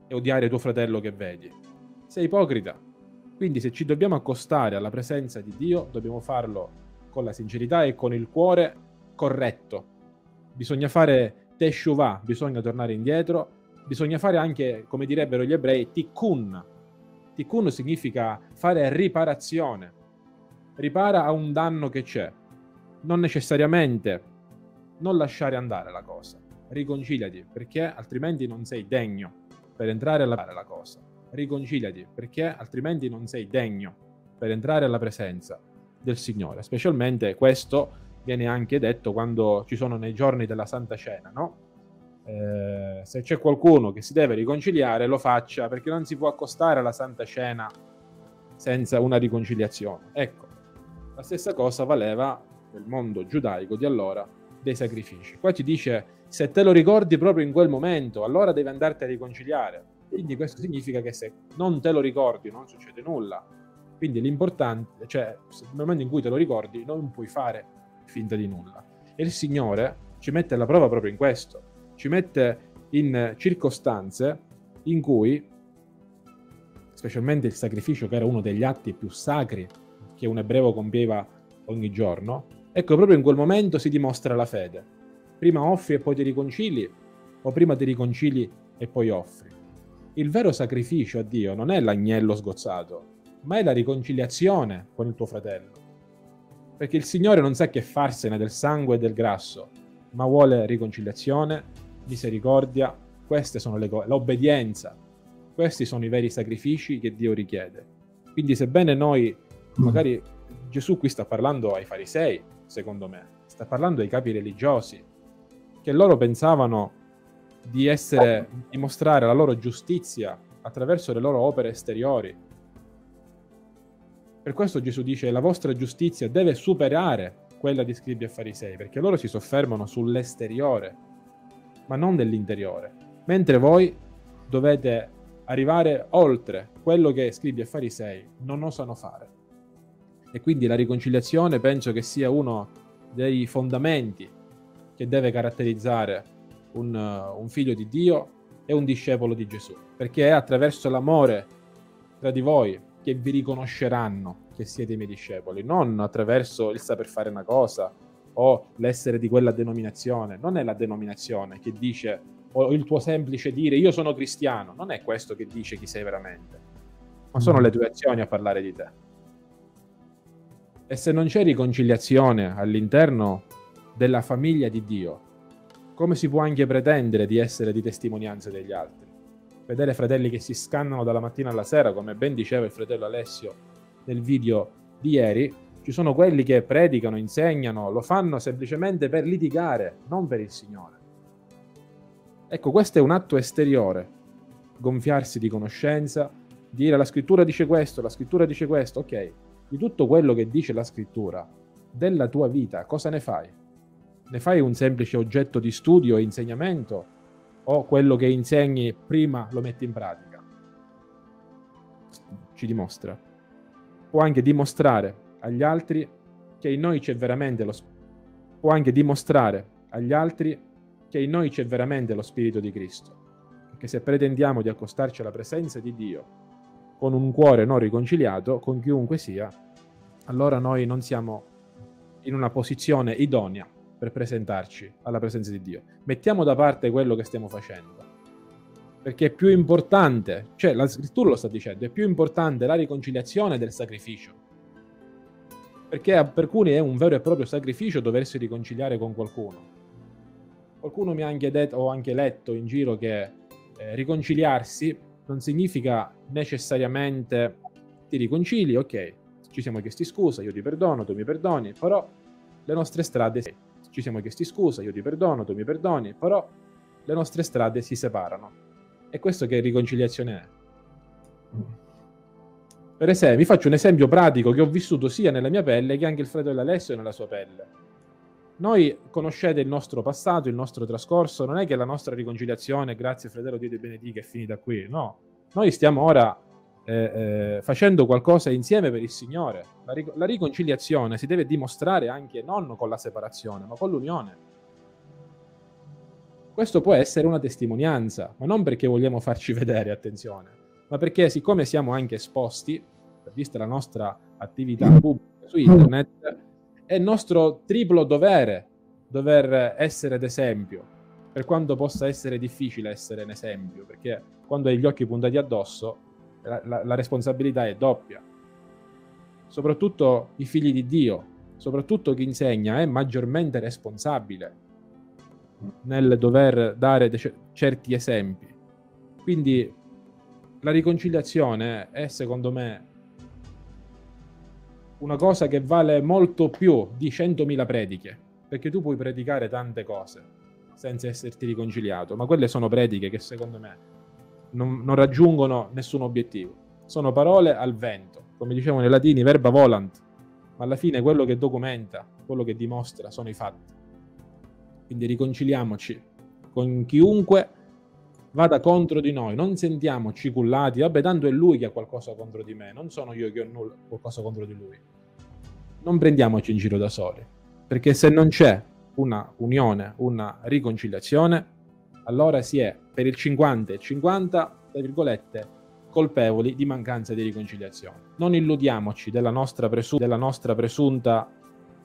Speaker 1: e odiare tuo fratello che vedi. Sei ipocrita. Quindi se ci dobbiamo accostare alla presenza di Dio, dobbiamo farlo con la sincerità e con il cuore corretto. Bisogna fare teshuvah, bisogna tornare indietro, bisogna fare anche, come direbbero gli ebrei, tikkun. Tikkun significa fare riparazione ripara a un danno che c'è. Non necessariamente non lasciare andare la cosa. Riconciliati, perché altrimenti non sei degno per entrare alla, alla cosa. Riconciliati, perché altrimenti non sei degno per entrare alla presenza del Signore. Specialmente questo viene anche detto quando ci sono nei giorni della Santa Cena, no? Eh, se c'è qualcuno che si deve riconciliare, lo faccia perché non si può accostare alla Santa Cena senza una riconciliazione. Ecco, la stessa cosa valeva nel mondo giudaico di allora dei sacrifici. Qua ci dice se te lo ricordi proprio in quel momento, allora devi andarti a riconciliare. Quindi questo significa che se non te lo ricordi non succede nulla. Quindi l'importante, cioè nel momento in cui te lo ricordi non puoi fare finta di nulla. E il Signore ci mette alla prova proprio in questo. Ci mette in circostanze in cui, specialmente il sacrificio che era uno degli atti più sacri che un ebreo compieva ogni giorno, ecco proprio in quel momento si dimostra la fede. Prima offri e poi ti riconcili, o prima ti riconcili e poi offri. Il vero sacrificio a Dio non è l'agnello sgozzato, ma è la riconciliazione con il tuo fratello. Perché il Signore non sa che farsene del sangue e del grasso, ma vuole riconciliazione, misericordia, queste sono le cose, l'obbedienza. Questi sono i veri sacrifici che Dio richiede. Quindi sebbene noi, magari Gesù qui sta parlando ai farisei, secondo me, sta parlando ai capi religiosi, che loro pensavano di essere, di mostrare la loro giustizia attraverso le loro opere esteriori. Per questo Gesù dice la vostra giustizia deve superare quella di scribi e farisei, perché loro si soffermano sull'esteriore, ma non dell'interiore, mentre voi dovete arrivare oltre quello che scribi e farisei non osano fare. E quindi la riconciliazione penso che sia uno dei fondamenti che deve caratterizzare un, un figlio di Dio e un discepolo di Gesù, perché è attraverso l'amore tra di voi che vi riconosceranno che siete i miei discepoli, non attraverso il saper fare una cosa o l'essere di quella denominazione. Non è la denominazione che dice o il tuo semplice dire io sono cristiano, non è questo che dice chi sei veramente, ma sono mm. le tue azioni a parlare di te. E se non c'è riconciliazione all'interno della famiglia di Dio, come si può anche pretendere di essere di testimonianza degli altri? Vedere fratelli che si scannano dalla mattina alla sera, come ben diceva il fratello Alessio nel video di ieri, ci sono quelli che predicano, insegnano, lo fanno semplicemente per litigare, non per il Signore. Ecco, questo è un atto esteriore, gonfiarsi di conoscenza, dire la scrittura dice questo, la scrittura dice questo, ok, di tutto quello che dice la scrittura della tua vita, cosa ne fai? Ne fai un semplice oggetto di studio e insegnamento o quello che insegni prima lo metti in pratica? Ci dimostra può anche dimostrare agli altri che in noi c'è veramente lo può anche dimostrare agli altri che in noi c'è veramente lo Spirito di Cristo. Perché se pretendiamo di accostarci alla presenza di Dio con un cuore non riconciliato, con chiunque sia, allora noi non siamo in una posizione idonea per presentarci alla presenza di Dio. Mettiamo da parte quello che stiamo facendo perché è più importante, cioè la scrittura lo sta dicendo, è più importante la riconciliazione del sacrificio. Perché per alcuni è un vero e proprio sacrificio doversi riconciliare con qualcuno. Qualcuno mi ha anche detto, ho anche letto in giro che eh, riconciliarsi non significa necessariamente ti riconcili, ok, ci siamo chiesti scusa, io ti perdono, tu mi perdoni, però le nostre strade ci siamo chiesti scusa, io ti perdono, tu mi perdoni, però le nostre strade si separano. E questo che riconciliazione è? Per esempio, vi faccio un esempio pratico che ho vissuto sia nella mia pelle che anche il fratello Alessio nella sua pelle. Noi conoscete il nostro passato, il nostro trascorso, non è che la nostra riconciliazione, grazie fratello Dio ti benedica, è finita qui, no. Noi stiamo ora eh, eh, facendo qualcosa insieme per il Signore. La, ric- la riconciliazione si deve dimostrare anche non con la separazione, ma con l'unione. Questo può essere una testimonianza, ma non perché vogliamo farci [LAUGHS] vedere, attenzione, ma perché siccome siamo anche esposti, vista la nostra attività pubblica su internet, è nostro triplo dovere dover essere d'esempio, per quanto possa essere difficile essere un esempio, perché quando hai gli occhi puntati addosso, la, la, responsabilità è doppia. Soprattutto i figli di Dio, soprattutto chi insegna, è maggiormente responsabile nel dover dare de- certi esempi. Quindi la riconciliazione è secondo me una cosa che vale molto più di 100.000 prediche, perché tu puoi predicare tante cose senza esserti riconciliato, ma quelle sono prediche che secondo me non, non raggiungono nessun obiettivo. Sono parole al vento, come dicevano i latini, verba volant, ma alla fine quello che documenta, quello che dimostra sono i fatti. Quindi riconciliamoci con chiunque vada contro di noi, non sentiamoci cullati, vabbè tanto è lui che ha qualcosa contro di me, non sono io che ho nulla, qualcosa contro di lui. Non prendiamoci in giro da soli, perché se non c'è una unione, una riconciliazione, allora si è per il 50 e 50, tra virgolette, colpevoli di mancanza di riconciliazione. Non illudiamoci della nostra, presu- della nostra presunta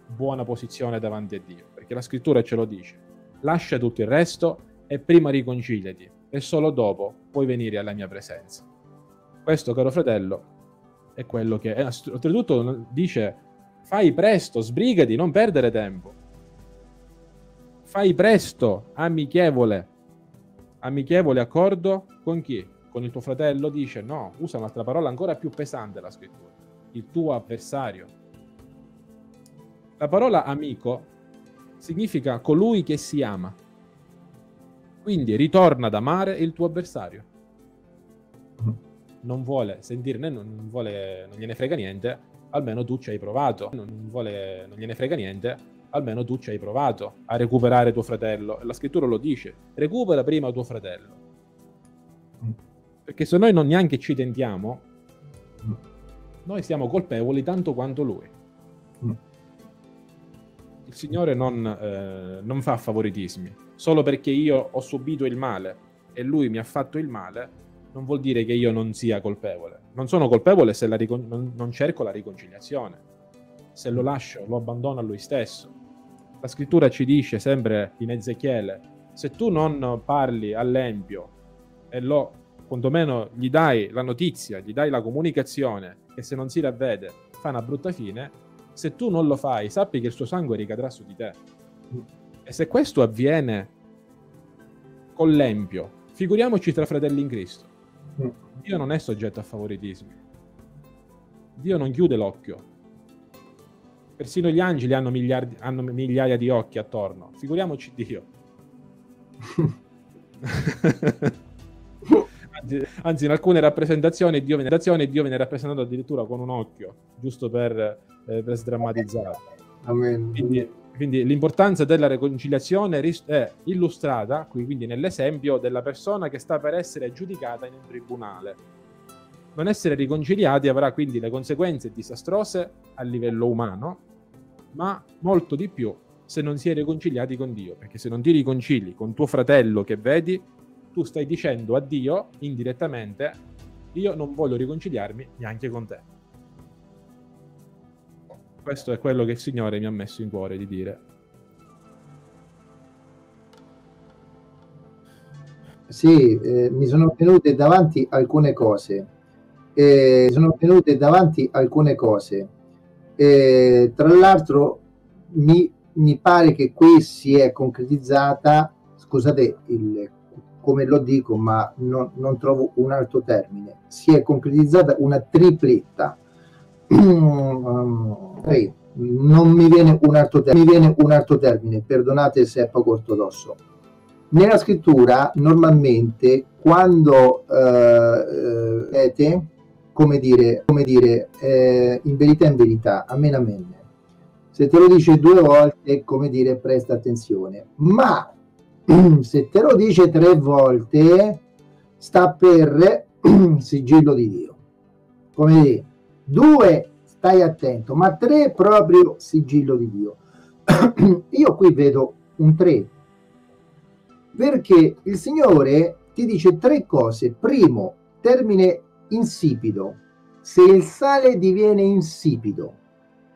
Speaker 1: buona posizione davanti a Dio, perché la scrittura ce lo dice. Lascia tutto il resto e prima riconciliati e solo dopo puoi venire alla mia presenza. Questo, caro fratello, è quello che... Oltretutto dice, fai presto, sbrigati, non perdere tempo. Fai presto, amichevole. Amichevole accordo con chi? con il tuo fratello, dice no, usa un'altra parola ancora più pesante la scrittura, il tuo avversario. La parola amico significa colui che si ama. Quindi ritorna ad amare il tuo avversario. Non vuole sentirne, non, vuole, non gliene frega niente, almeno tu ci hai provato. Non, vuole, non gliene frega niente, almeno tu ci hai provato a recuperare tuo fratello. La scrittura lo dice, recupera prima tuo fratello. Perché se noi non neanche ci tentiamo, noi siamo colpevoli tanto quanto lui. Il Signore non, eh, non fa favoritismi. Solo perché io ho subito il male e lui mi ha fatto il male, non vuol dire che io non sia colpevole. Non sono colpevole se ricon- non, cerco la riconciliazione. Se lo lascio, lo abbandono a lui stesso. La scrittura ci dice sempre in Ezechiele, se tu non parli all'empio e lo quantomeno gli dai la notizia, gli dai la comunicazione che se non si ravvede fa una brutta fine, se tu non lo fai, sappi che il suo sangue ricadrà su di te. E se questo avviene con l'empio, figuriamoci tra fratelli in Cristo. Dio non è soggetto a favoritismi. Dio non chiude l'occhio. Persino gli angeli hanno, hanno migliaia di occhi attorno. Figuriamoci Dio. [LAUGHS] anzi, anzi, in alcune rappresentazioni Dio viene, Dio viene rappresentato addirittura con un occhio, giusto per, eh, per sdrammatizzare. Amen. Quindi, quindi l'importanza della riconciliazione è illustrata qui, quindi nell'esempio della persona che sta per essere giudicata in un tribunale. Non essere riconciliati avrà quindi le conseguenze disastrose a livello umano, ma molto di più se non si è riconciliati con Dio, perché se non ti riconcili con tuo fratello che vedi, tu stai dicendo a Dio indirettamente, io non voglio riconciliarmi neanche con te. Questo è quello che il Signore mi ha messo in cuore di dire.
Speaker 2: Sì, eh, mi sono venute davanti alcune cose. Eh, sono venute davanti alcune cose. Eh, tra l'altro, mi, mi, pare che qui si è concretizzata, scusate il, come lo dico, ma non, non trovo un altro termine, si è concretizzata una tripletta [CLEARS THROAT] non mi viene un altro termine, mi viene un altro termine, perdonate se è poco ortodosso. Nella scrittura normalmente quando eh, eh, come dire, come dire eh, in verità in verità, amen amen. Se te lo dice due volte, come dire, presta attenzione. Ma [CLEARS THROAT] se te lo dice tre volte, sta per [CLEARS THROAT] sigillo di Dio. Come dire, Due, stai attento, ma tre proprio sigillo di Dio. [CLEARS THROAT] Io qui vedo un tre, perché il Signore ti dice tre cose. Primo, termine insipido. Se il sale diviene insipido,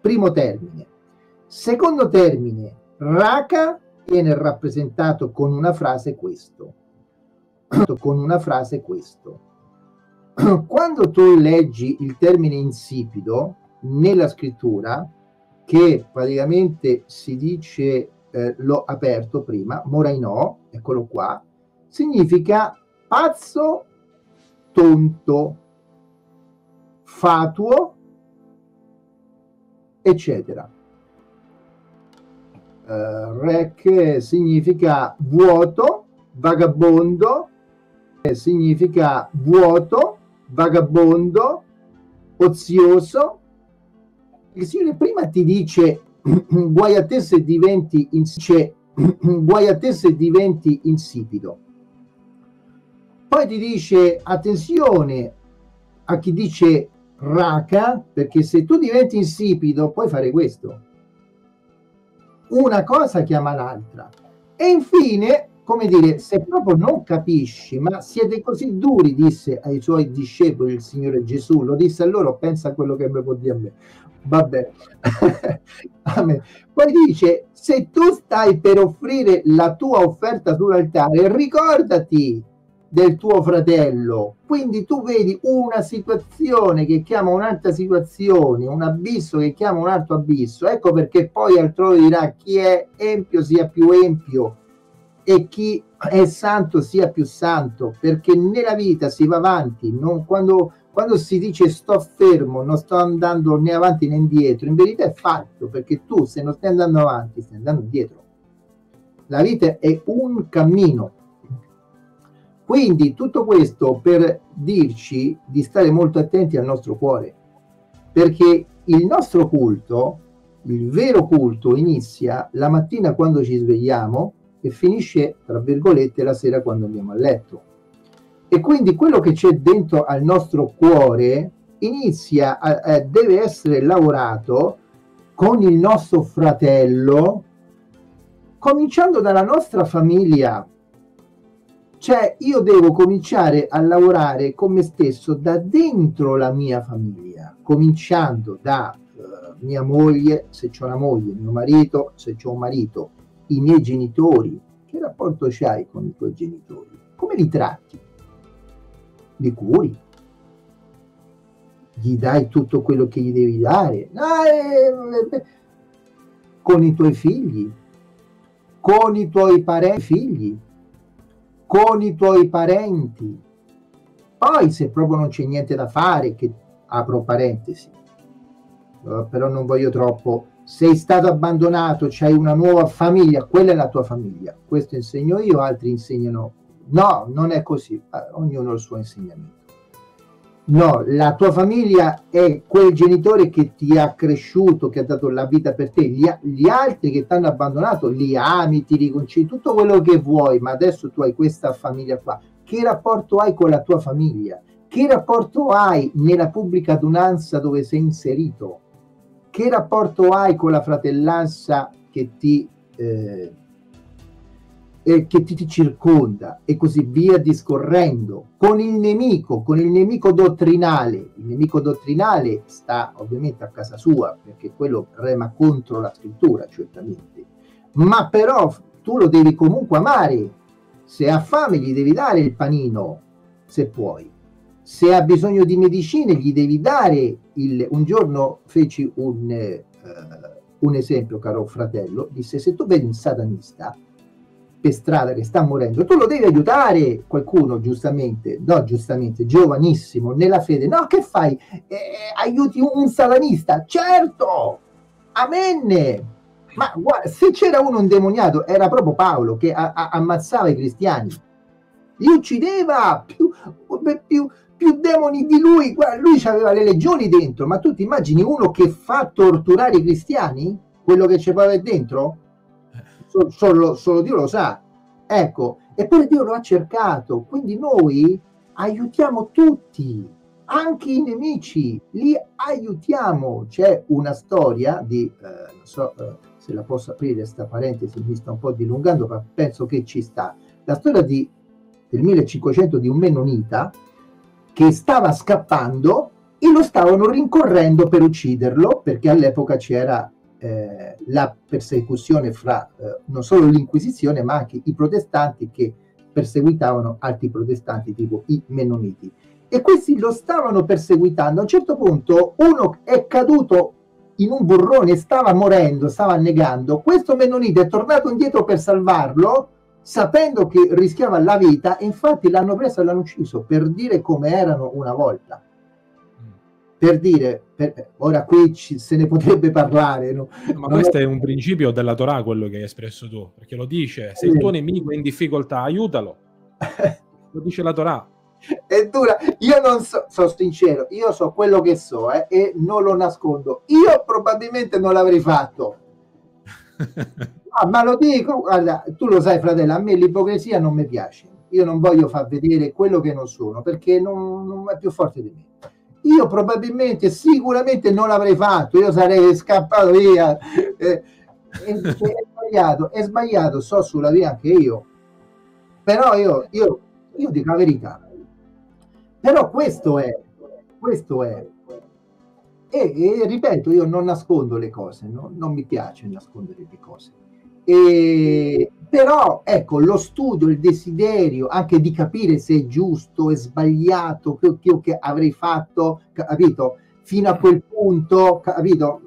Speaker 2: primo termine. Secondo termine, raca viene rappresentato con una frase questo. [COUGHS] Con una frase questo. [COUGHS] quando tu leggi il termine insipido nella scrittura, che praticamente si dice, eh, l'ho aperto prima, moraino, eccolo qua, significa pazzo, tonto, fatuo, eccetera. Uh, rec significa vuoto, vagabondo, significa vuoto, vagabondo, ozioso. Il Signore prima ti dice [CLEARS THROAT] guai a te se diventi, ins- [CLEARS THROAT] guai a te se diventi insipido. Poi ti dice attenzione a chi dice raca, perché se tu diventi insipido puoi fare questo. Una cosa chiama l'altra. E infine come dire, se proprio non capisci, ma siete così duri, disse ai suoi discepoli il Signore Gesù, lo disse a loro, pensa a quello che mi può dire a me. Vabbè. [LAUGHS] Amen. Poi dice, se tu stai per offrire la tua offerta sull'altare, ricordati del tuo fratello. Quindi tu vedi una situazione che chiama un'altra situazione, un abisso che chiama un altro abisso. Ecco perché poi altrove dirà chi è empio sia più empio e chi è santo sia più santo, perché nella vita si va avanti, non, quando, quando si dice sto fermo, non sto andando né avanti né indietro, in verità è fatto, perché tu se non stai andando avanti, stai andando indietro. La vita è un cammino. Quindi tutto questo per dirci di stare molto attenti al nostro cuore, perché il nostro culto, il vero culto, inizia la mattina quando ci svegliamo e finisce, tra virgolette, la sera quando andiamo a letto. E quindi quello che c'è dentro al nostro cuore inizia, a, deve essere lavorato con il nostro fratello, cominciando dalla nostra famiglia. Cioè io devo cominciare a lavorare con me stesso da dentro la mia famiglia, cominciando da uh, mia moglie, se c'è una moglie, mio marito, se c'è un marito, i miei genitori. Che rapporto c'hai con i tuoi genitori? Come li tratti? Li curi? Gli dai tutto quello che gli devi dare? Eh, con i tuoi figli? Con i tuoi parenti figli? Con i tuoi parenti? Poi se proprio non c'è niente da fare, che apro parentesi, però non voglio troppo sei stato abbandonato, c'hai una nuova famiglia, quella è la tua famiglia. Questo insegno io, altri insegnano. No, non è così, eh, ognuno ha il suo insegnamento. No, la tua famiglia è quel genitore che ti ha cresciuto, che ha dato la vita per te. Gli, gli altri che ti hanno abbandonato, li ami, ti riconcili, tutto quello che vuoi, ma adesso tu hai questa famiglia qua. Che rapporto hai con la tua famiglia? Che rapporto hai nella pubblica adunanza dove sei inserito? che rapporto hai con la fratellanza che ti, eh, eh, che ti, ti circonda e così via discorrendo, con il nemico, con il nemico dottrinale. Il nemico dottrinale sta ovviamente a casa sua, perché quello rema contro la scrittura, certamente, ma però tu lo devi comunque amare. Se ha fame gli devi dare il panino, se puoi se ha bisogno di medicine gli devi dare il, un giorno feci un, eh, un esempio caro fratello disse se tu vedi un satanista per strada che sta morendo tu lo devi aiutare qualcuno giustamente no giustamente giovanissimo nella fede. No che fai? Eh, aiuti un, satanista? Certo! Amen! Ma guarda, se c'era uno indemoniato era proprio Paolo che a, a, ammazzava i cristiani. Li uccideva più, più più demoni di lui, guarda, lui aveva le legioni dentro, ma tu ti immagini uno che fa torturare i cristiani? Quello che c'è poi dentro? So, solo, solo Dio lo sa. Ecco, eppure Dio lo ha cercato, quindi noi aiutiamo tutti, anche i nemici, li aiutiamo. C'è una storia di, eh, non so eh, se la posso aprire questa parentesi, mi sta un po' dilungando, ma penso che ci sta. La storia di, del 1500 di un Mennonita che stava scappando e lo stavano rincorrendo per ucciderlo perché all'epoca c'era eh, la persecuzione fra eh, non solo l'Inquisizione ma anche i protestanti che perseguitavano altri protestanti tipo i Mennoniti. E questi lo stavano perseguitando. A un certo punto uno è caduto in un burrone stava morendo stava annegando. Questo Mennonite è tornato indietro per salvarlo sapendo che rischiava la vita, e infatti l'hanno preso e l'hanno ucciso per dire come erano una volta. Per dire, per, ora qui ci, se ne potrebbe parlare. No?
Speaker 1: Ma non questo è... è un principio della Torah, quello che hai espresso tu, perché lo dice: se il tuo nemico è in difficoltà, aiutalo. [LAUGHS] lo dice la Torah.
Speaker 2: È dura, io non so, sono sincero, io so quello che so eh, e non lo nascondo. Io probabilmente non l'avrei fatto. [LAUGHS] Ah, ma lo dico, guarda, tu lo sai, fratello, a me l'ipocrisia non mi piace. Io non voglio far vedere quello che non sono perché non, non è più forte di me. Io probabilmente, sicuramente non l'avrei fatto, io sarei scappato via. Eh, è, sbagliato, è sbagliato, so sulla via anche io. Però io, io, io dico la verità. Però questo è, questo è. E, e ripeto, io non nascondo le cose, no? non mi piace nascondere le cose e, però ecco lo studio, il desiderio anche di capire se è giusto, è sbagliato, che io che avrei fatto, capito? Fino a quel punto, capito?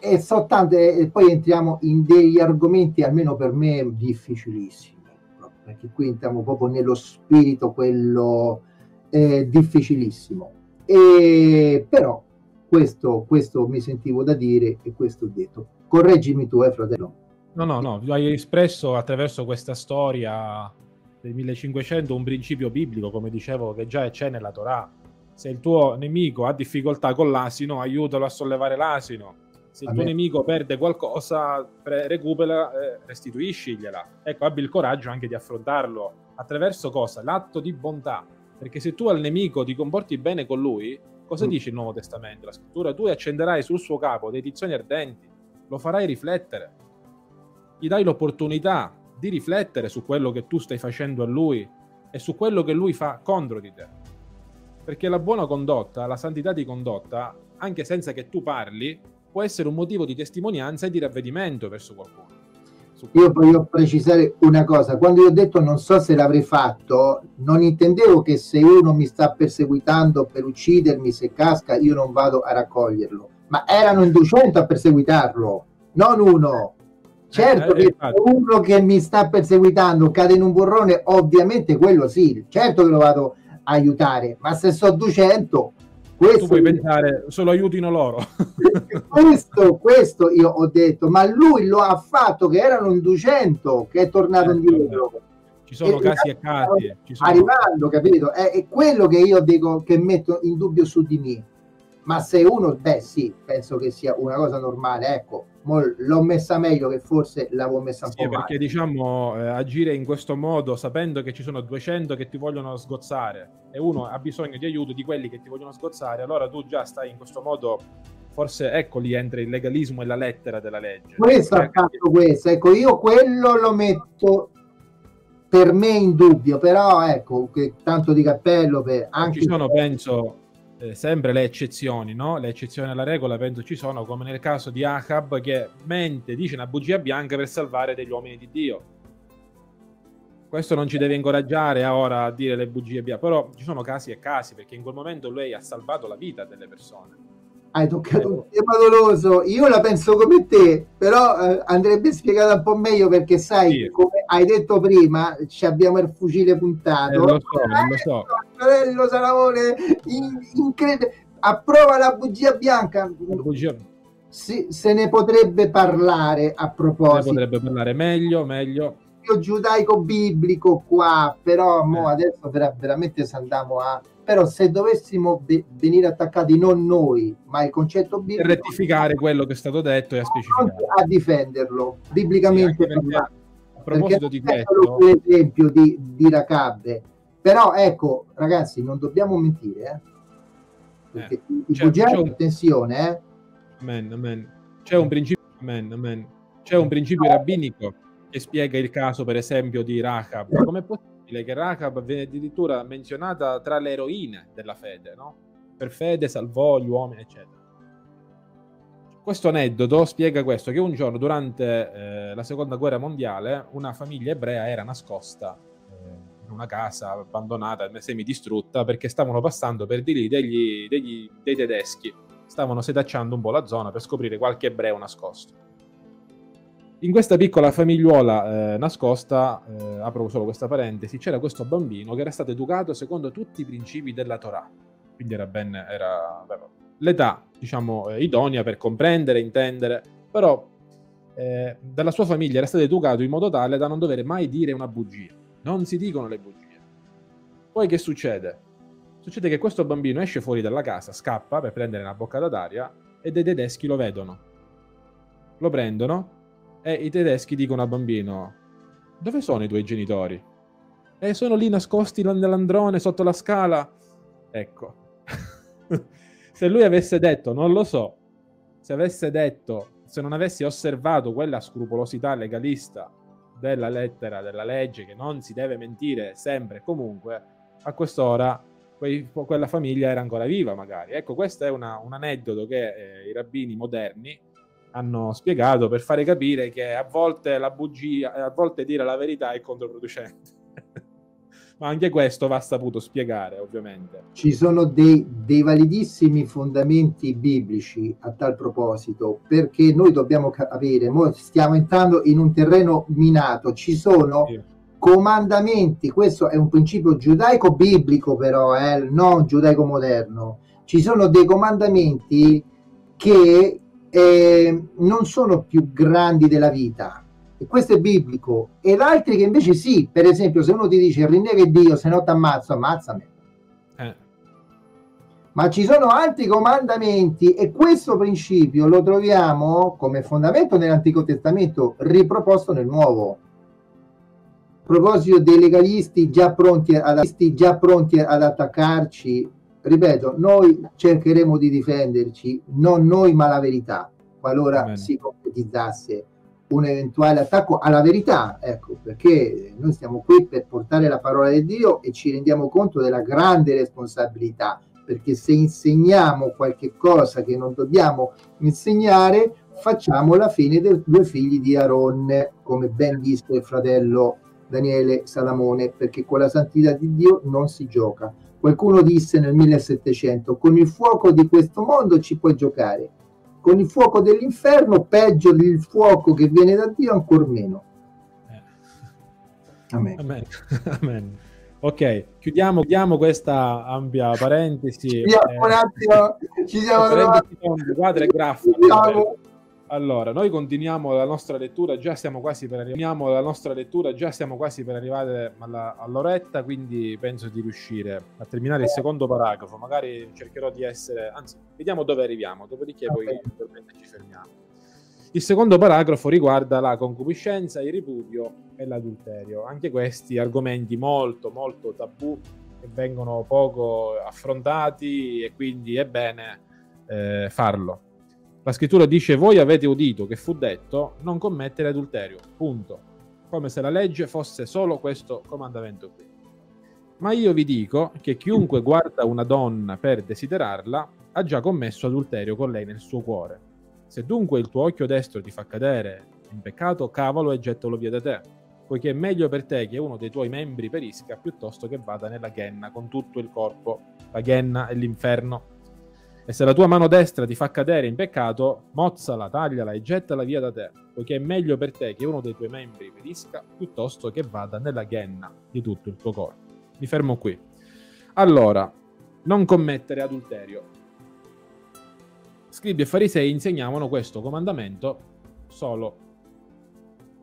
Speaker 2: E soltanto, e poi entriamo in degli argomenti, almeno per me, difficilissimi. perché qui entriamo proprio nello spirito quello eh, difficilissimo. E, però questo, questo mi sentivo da dire e questo ho detto. Correggimi tu, eh, fratello.
Speaker 1: No, no, no, hai espresso attraverso questa storia del 1500 un principio biblico, come dicevo, che già c'è nella Torah. Se il tuo nemico ha difficoltà con l'asino, aiutalo a sollevare l'asino. Se il tuo nemico perde qualcosa, pre- recupera, eh, restituiscigliela. Ecco, abbi il coraggio anche di affrontarlo attraverso cosa? L'atto di bontà. Perché se tu al nemico ti comporti bene con lui, cosa mm. dice il Nuovo Testamento? La scrittura, tu accenderai sul suo capo dei tizzoni ardenti, lo farai riflettere, gli dai l'opportunità di riflettere su quello che tu stai facendo a lui e su quello che lui fa contro di te. Perché la buona condotta, la santità di condotta, anche senza che tu parli, può essere un motivo di testimonianza e di ravvedimento verso qualcuno.
Speaker 2: Io voglio precisare una cosa, quando io ho detto non so se l'avrei fatto, non intendevo che se uno mi sta perseguitando per uccidermi, se casca, io non vado a raccoglierlo, ma erano in 200 a perseguitarlo, non uno. Certo eh, che uno che mi sta perseguitando cade in un burrone, ovviamente quello sì, certo che lo vado a aiutare, ma se so 200
Speaker 1: questo tu puoi pensare solo aiutino loro. [LAUGHS]
Speaker 2: Questo, questo io ho detto ma lui lo ha fatto che erano in 200 che è tornato certo, indietro
Speaker 1: ci sono e casi e casi
Speaker 2: sono... arrivando capito? È, è, quello che io dico che metto in dubbio su di me ma se uno beh sì penso che sia una cosa normale ecco. L'ho messa meglio che forse l'avevo messa un sì, po'
Speaker 1: perché
Speaker 2: male.
Speaker 1: diciamo eh, agire in questo modo sapendo che ci sono 200 che ti vogliono sgozzare e uno ha bisogno di aiuto di quelli che ti vogliono sgozzare allora tu già stai in questo modo forse ecco lì entra il legalismo e la lettera della legge.
Speaker 2: Questo ha fatto questo ecco io quello lo metto per me in dubbio però ecco che tanto di cappello per
Speaker 1: anche ci sono penso eh, sempre le eccezioni, no? Le eccezioni alla regola penso ci sono, come nel caso di Ahab che mente, dice una bugia bianca per salvare degli uomini di Dio. Questo non ci deve incoraggiare ora a dire le bugie bianche, però ci sono casi e casi, perché in quel momento lui ha salvato la vita delle persone
Speaker 2: hai toccato un tema doloroso. Io la penso come te, però eh, andrebbe spiegata un po' meglio perché sai, sì. come hai detto prima, abbiamo il fucile puntato. Eh,
Speaker 1: lo so, eh, lo so.
Speaker 2: Fratello Salamone, in, incredibile. Approva la bugia bianca.
Speaker 1: La bugia...
Speaker 2: Si, se ne potrebbe parlare a proposito. Se
Speaker 1: ne potrebbe parlare meglio, meglio.
Speaker 2: Io giudaico biblico qua, però mo eh. adesso veramente se andiamo a però se dovessimo be- venire attaccati non noi, ma il concetto
Speaker 1: biblico... Per rettificare quello che è stato detto e a specificare.
Speaker 2: A difenderlo, biblicamente. Sì,
Speaker 1: a proposito di
Speaker 2: questo... L'esempio di, di Racabbe. Però ecco, ragazzi, non dobbiamo mentire, eh? Perché eh, i c'è un... attenzione, eh?
Speaker 1: Amen, amen. C'è un principio, amen, amen. C'è un principio rabbinico che spiega il caso, per esempio, di Rahab. Come possibile possibile che Rahab viene addirittura menzionata tra le eroine della fede, no? Per fede salvò gli uomini, eccetera. Questo aneddoto spiega questo, che un giorno durante eh, la seconda guerra mondiale una famiglia ebrea era nascosta eh, in una casa abbandonata, semidistrutta, perché stavano passando per di lì degli, degli, dei tedeschi, stavano setacciando un po' la zona per scoprire qualche ebreo nascosto in questa piccola famigliuola eh, nascosta, eh, apro solo questa parentesi, c'era questo bambino che era stato educato secondo tutti i principi della Torah. Quindi era ben, era, aveva l'età, diciamo, eh, idonea per comprendere, intendere, però eh, dalla sua famiglia era stato educato in modo tale da non dover mai dire una bugia. Non si dicono le bugie. Poi che succede? Succede che questo bambino esce fuori dalla casa, scappa per prendere una boccata d'aria e dei tedeschi lo vedono. Lo prendono e i tedeschi dicono al bambino: Dove sono i tuoi genitori? E sono lì nascosti nell'androne sotto la scala. Ecco. [LAUGHS] se lui avesse detto, non lo so, se avesse detto, se non avessi osservato quella scrupolosità legalista della lettera della legge che non si deve mentire sempre e comunque, a quest'ora quella famiglia era ancora viva magari. Ecco, questo è una, un aneddoto che eh, i rabbini moderni hanno spiegato per fare capire che a volte la bugia, a volte dire la verità è controproducente. [LAUGHS] Ma anche questo va saputo spiegare, ovviamente.
Speaker 2: Ci sono dei, dei, validissimi fondamenti biblici a tal proposito, perché noi dobbiamo capire, stiamo entrando in un terreno minato, ci sono sì. comandamenti, questo è un principio giudaico-biblico però, eh, non giudaico-moderno, ci sono dei comandamenti che eh, non sono più grandi della vita, e questo è biblico, ed altri che invece sì, per esempio se uno ti dice rinnega Dio, se no ti ammazzo, ammazzami. Eh. Ma ci sono altri comandamenti e questo principio lo troviamo come fondamento nell'Antico Testamento riproposto nel Nuovo. A proposito dei legalisti già pronti ad, già pronti ad attaccarci, ripeto, noi cercheremo di difenderci, non noi ma la verità, qualora Bene. si concretizzasse un eventuale attacco alla verità, ecco, perché noi stiamo qui per portare la parola di Dio e ci rendiamo conto della grande responsabilità, perché se insegniamo qualche cosa che non dobbiamo insegnare, facciamo la fine dei due figli di Aaron, come ben disse il fratello Daniele Salamone, perché con la santità di Dio non si gioca. Qualcuno disse nel 1700, con il fuoco di questo mondo ci puoi giocare, con il fuoco dell'inferno, peggio il fuoco che viene da Dio, ancor meno.
Speaker 1: Eh. Amen. Amen. [LAUGHS] Amen. Ok, chiudiamo, chiudiamo, questa ampia parentesi. Ci siamo eh, un attimo, ci siamo trovati. Quadra e graffa. Allora, noi continuiamo la nostra lettura, già stiamo quasi per arrivare, la nostra lettura, già stiamo quasi per arrivare alla, all'oretta, quindi penso di riuscire a terminare il secondo paragrafo, magari cercherò di essere, anzi, vediamo dove arriviamo, dopodiché okay. poi ci fermiamo. Il secondo paragrafo riguarda la concupiscenza, il ripudio e l'adulterio, anche questi argomenti molto, molto tabù che vengono poco affrontati e quindi è bene eh, farlo. La scrittura dice voi avete udito che fu detto non commettere adulterio, punto. Come se la legge fosse solo questo comandamento qui. Ma io vi dico che chiunque guarda una donna per desiderarla ha già commesso adulterio con lei nel suo cuore. Se dunque il tuo occhio destro ti fa cadere in peccato, cavalo e gettalo via da te, poiché è meglio per te che uno dei tuoi membri perisca piuttosto che vada nella ghenna con tutto il corpo. La ghenna è l'inferno e se la tua mano destra ti fa cadere in peccato, mozzala, tagliala e gettala via da te, poiché è meglio per te che uno dei tuoi membri perisca piuttosto che vada nella ghenna di tutto il tuo corpo. Mi fermo qui. Allora, non commettere adulterio. Scribi e farisei insegnavano questo comandamento solo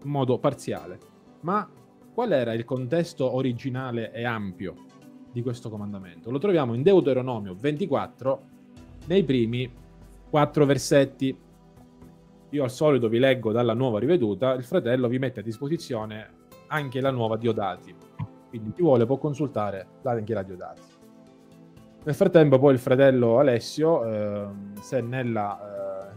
Speaker 1: in modo parziale. Ma qual era il contesto originale e ampio di questo comandamento? Lo troviamo in Deuteronomio 24, nei primi quattro versetti. Io al solito vi leggo dalla nuova riveduta, il fratello vi mette a disposizione anche la nuova Diodati, quindi chi vuole può consultare anche la Diodati. Nel frattempo poi il fratello Alessio, eh, se nella, eh,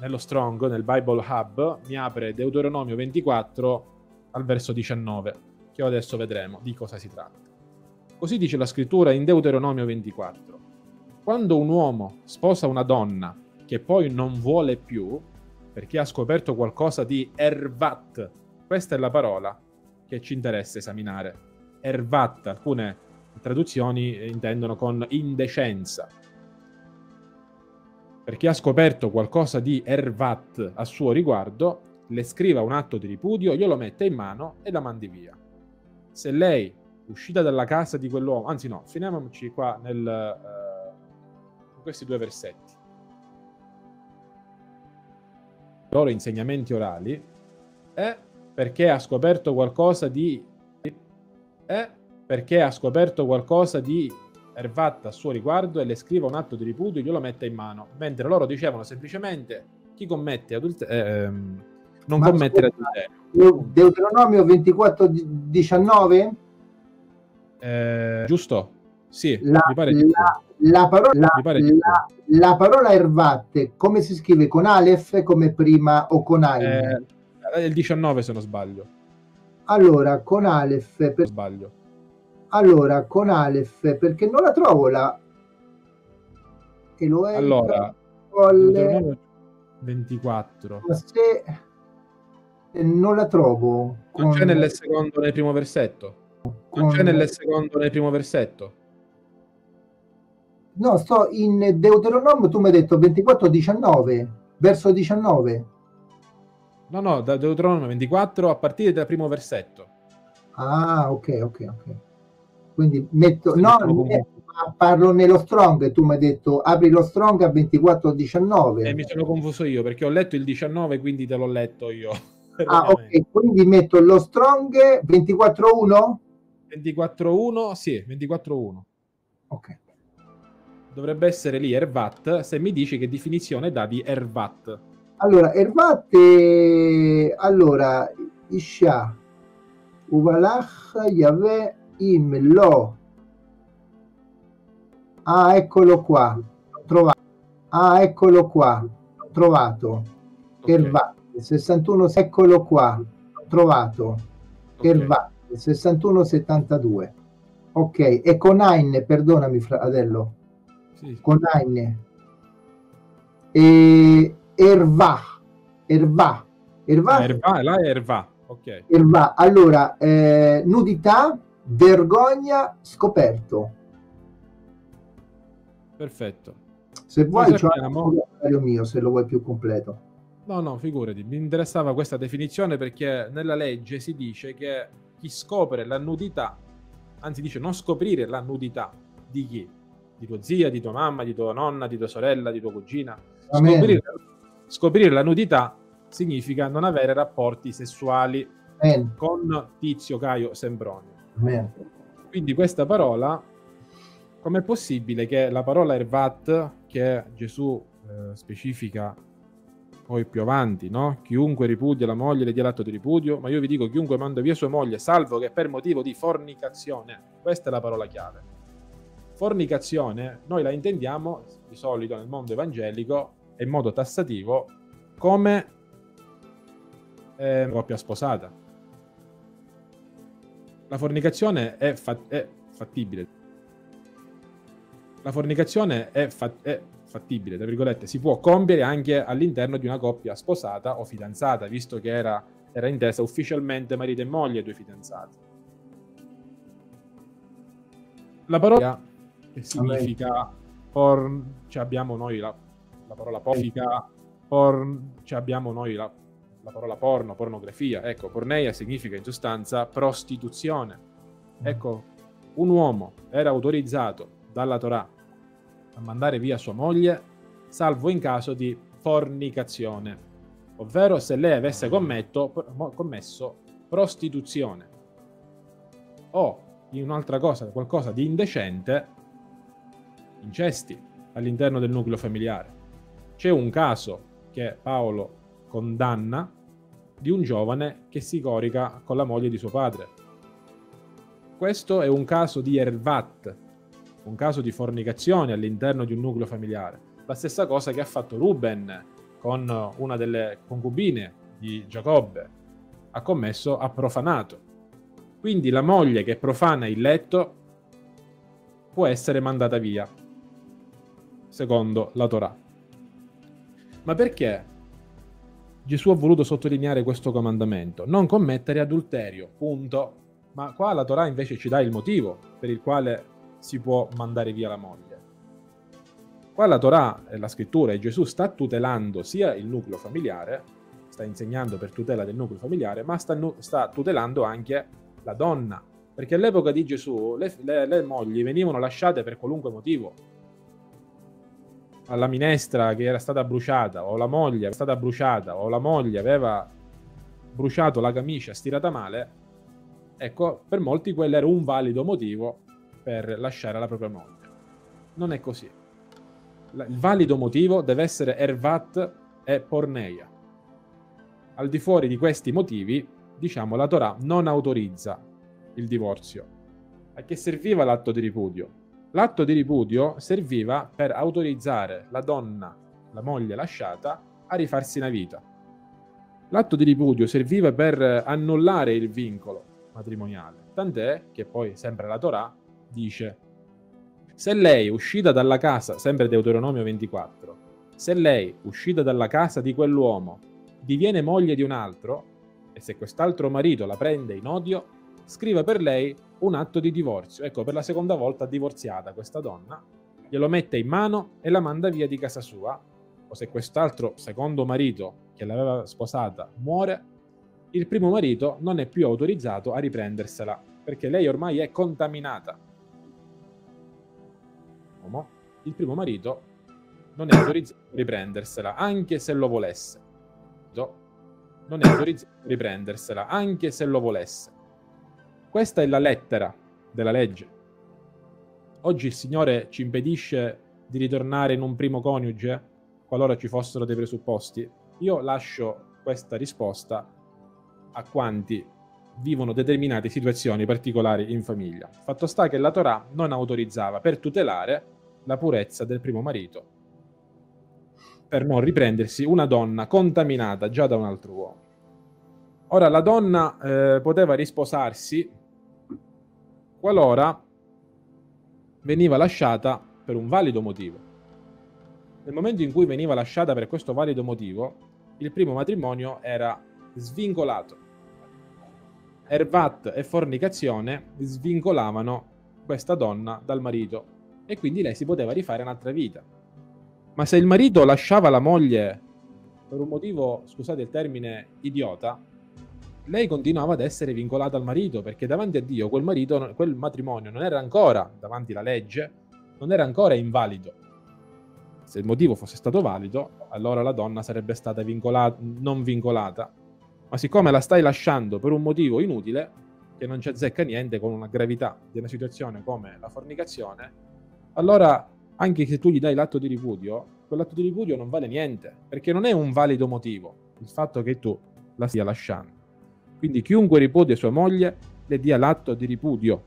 Speaker 1: nello Strong, nel Bible Hub, mi apre Deuteronomio 24 al verso 19, che adesso vedremo di cosa si tratta. Così dice la scrittura in Deuteronomio 24 quando un uomo sposa una donna che poi non vuole più, perché ha scoperto qualcosa di ervat, questa è la parola che ci interessa esaminare. Ervat, alcune traduzioni intendono con indecenza. Perché ha scoperto qualcosa di ervat a suo riguardo, le scriva un atto di ripudio, glielo mette in mano e la mandi via. Se lei, uscita dalla casa di quell'uomo, anzi no, finiamoci qua nel... Uh, questi due versetti. I loro insegnamenti orali è perché ha scoperto qualcosa di è perché ha scoperto qualcosa di ervatta a suo riguardo e le scriva un atto di ripudio e glielo mette in mano, mentre loro dicevano semplicemente chi commette adulterio eh, ehm, non Ma commettere adulterio.
Speaker 2: Deuteronomio 24 19
Speaker 1: eh, giusto? Sì,
Speaker 2: la, mi pare la, la parola, la, la, parola ervatte come si scrive con Aleph come prima o con Ain?
Speaker 1: Eh, il 19 se non sbaglio.
Speaker 2: Allora, con Aleph per...
Speaker 1: sbaglio.
Speaker 2: Allora, con Aleph perché non la trovo la
Speaker 1: e lo è allora con 24
Speaker 2: se non la trovo
Speaker 1: non con... c'è nel secondo nel primo versetto non con... c'è nel secondo nel primo versetto
Speaker 2: No, sto in Deuteronomio, tu mi hai detto 24-19, verso 19.
Speaker 1: No, no, da Deuteronomio 24 a partire dal primo versetto.
Speaker 2: Ah, ok, ok, ok. Quindi metto... No, parlo nello strong, tu mi hai detto apri lo strong a 24-19.
Speaker 1: Eh, mi sono confuso io perché ho letto il 19, quindi te l'ho letto io. [LAUGHS]
Speaker 2: Ah, ok, quindi metto lo strong 24-1?
Speaker 1: 24-1, sì, 24-1.
Speaker 2: Ok.
Speaker 1: Dovrebbe essere lì Ervat, se mi dici che definizione dà di Ervat.
Speaker 2: Allora, Ervat è... Allora, Isha, Uvalach, Yahweh, Im, Lo. Ah, eccolo qua. L'ho trovato. Ah, eccolo qua. L'ho trovato. Okay. Ervat, 61, eccolo qua. L'ho trovato. Okay. Ervat, 61-72. Ok, e con Aine, perdonami fratello. Sì. Con Aine. E Erva. Erva.
Speaker 1: Erva. Ah, Erva, là è Erva. Ok.
Speaker 2: Erva. Allora, eh, nudità, vergogna, scoperto.
Speaker 1: Perfetto.
Speaker 2: Se vuoi, c'è un mio, se lo vuoi più completo.
Speaker 1: No, no, figurati, mi interessava questa definizione perché nella legge si dice che chi scopre la nudità, anzi dice non scoprire la nudità di chi? Di tua zia, di tua mamma, di tua nonna, di tua sorella, di tua cugina. Scoprire, scoprire, la nudità significa non avere rapporti sessuali Amen. con Tizio, Caio, Sembronio. Amen. Quindi questa parola, com'è possibile che la parola Ervat, che Gesù eh, specifica poi più avanti, no? Chiunque ripudia la moglie le dia l'atto di ripudio, ma io vi dico chiunque manda via sua moglie, salvo che per motivo di fornicazione. Questa è la parola chiave. Fornicazione, noi la intendiamo di solito nel mondo evangelico e in modo tassativo come eh, coppia sposata. La fornicazione è, fa- è fattibile. La fornicazione è, fa- è fattibile, tra virgolette, si può compiere anche all'interno di una coppia sposata o fidanzata, visto che era, era intesa ufficialmente marito e moglie, due fidanzati. La parola che significa porn, cioè abbiamo noi la, la parola pofica, porn, cioè abbiamo noi la, la parola porno, pornografia. Ecco, porneia significa in sostanza prostituzione. Mm. Ecco, un uomo era autorizzato dalla Torah a mandare via sua moglie, salvo in caso di fornicazione, ovvero se lei avesse commetto, commesso prostituzione o in un'altra cosa, qualcosa di indecente, incesti all'interno del nucleo familiare. C'è un caso che Paolo condanna di un giovane che si corica con la moglie di suo padre. Questo è un caso di Ervat, un caso di fornicazione all'interno di un nucleo familiare. La stessa cosa che ha fatto Ruben con una delle concubine di Giacobbe. Ha commesso, ha profanato. Quindi la moglie che profana il letto può essere mandata via, secondo la Torah. Ma perché Gesù ha voluto sottolineare questo comandamento? Non commettere adulterio, punto. Ma qua la Torah invece ci dà il motivo per il quale si può mandare via la moglie. Qua la Torah, la scrittura e Gesù sta tutelando sia il nucleo familiare, sta insegnando per tutela del nucleo familiare, ma sta, sta tutelando anche la donna, perché all'epoca di Gesù le, le, le mogli venivano lasciate per qualunque motivo, alla minestra che era stata bruciata, o la moglie era stata bruciata, o la moglie aveva bruciato la camicia stirata male, ecco, per molti quello era un valido motivo per lasciare la propria moglie. Non è così. Il valido motivo deve essere Ervat e Porneia. Al di fuori di questi motivi, diciamo, la Torah non autorizza il divorzio. A che serviva l'atto di ripudio? L'atto di ripudio serviva per autorizzare la donna, la moglie lasciata, a rifarsi una vita. L'atto di ripudio serviva per annullare il vincolo matrimoniale, tant'è che poi, sempre la Torah, dice, se lei uscita dalla casa, sempre Deuteronomio 24, se lei uscita dalla casa di quell'uomo diviene moglie di un altro, e se quest'altro marito la prende in odio, scriva per lei un atto di divorzio. Ecco, per la seconda volta divorziata questa donna, glielo mette in mano e la manda via di casa sua, o se quest'altro secondo marito che l'aveva sposata muore, il primo marito non è più autorizzato a riprendersela, perché lei ormai è contaminata. Il primo marito non è autorizzato a riprendersela, anche se lo volesse. Non è autorizzato a riprendersela, anche se lo volesse. Questa è la lettera della legge. Oggi il Signore ci impedisce di ritornare in un primo coniuge, qualora ci fossero dei presupposti. Io lascio questa risposta a quanti vivono determinate situazioni particolari in famiglia. Fatto sta che la Torah non autorizzava per tutelare la purezza del primo marito per non riprendersi una donna contaminata già da un altro uomo. Ora la donna eh, poteva risposarsi qualora veniva lasciata per un valido motivo. Nel momento in cui veniva lasciata per questo valido motivo, il primo matrimonio era svincolato. Ervat e fornicazione svincolavano questa donna dal marito e quindi lei si poteva rifare un'altra vita. Ma se il marito lasciava la moglie per un motivo, scusate il termine, idiota, lei continuava ad essere vincolata al marito perché davanti a Dio quel, marito, quel matrimonio non era ancora, davanti alla legge, non era ancora invalido. Se il motivo fosse stato valido, allora la donna sarebbe stata vincolata, non vincolata. Ma siccome la stai lasciando per un motivo inutile, che non ci azzecca niente con una gravità di una situazione come la fornicazione, allora anche se tu gli dai l'atto di ripudio, quell'atto di ripudio non vale niente, perché non è un valido motivo il fatto che tu la stia lasciando. Quindi chiunque ripudia sua moglie le dia l'atto di ripudio.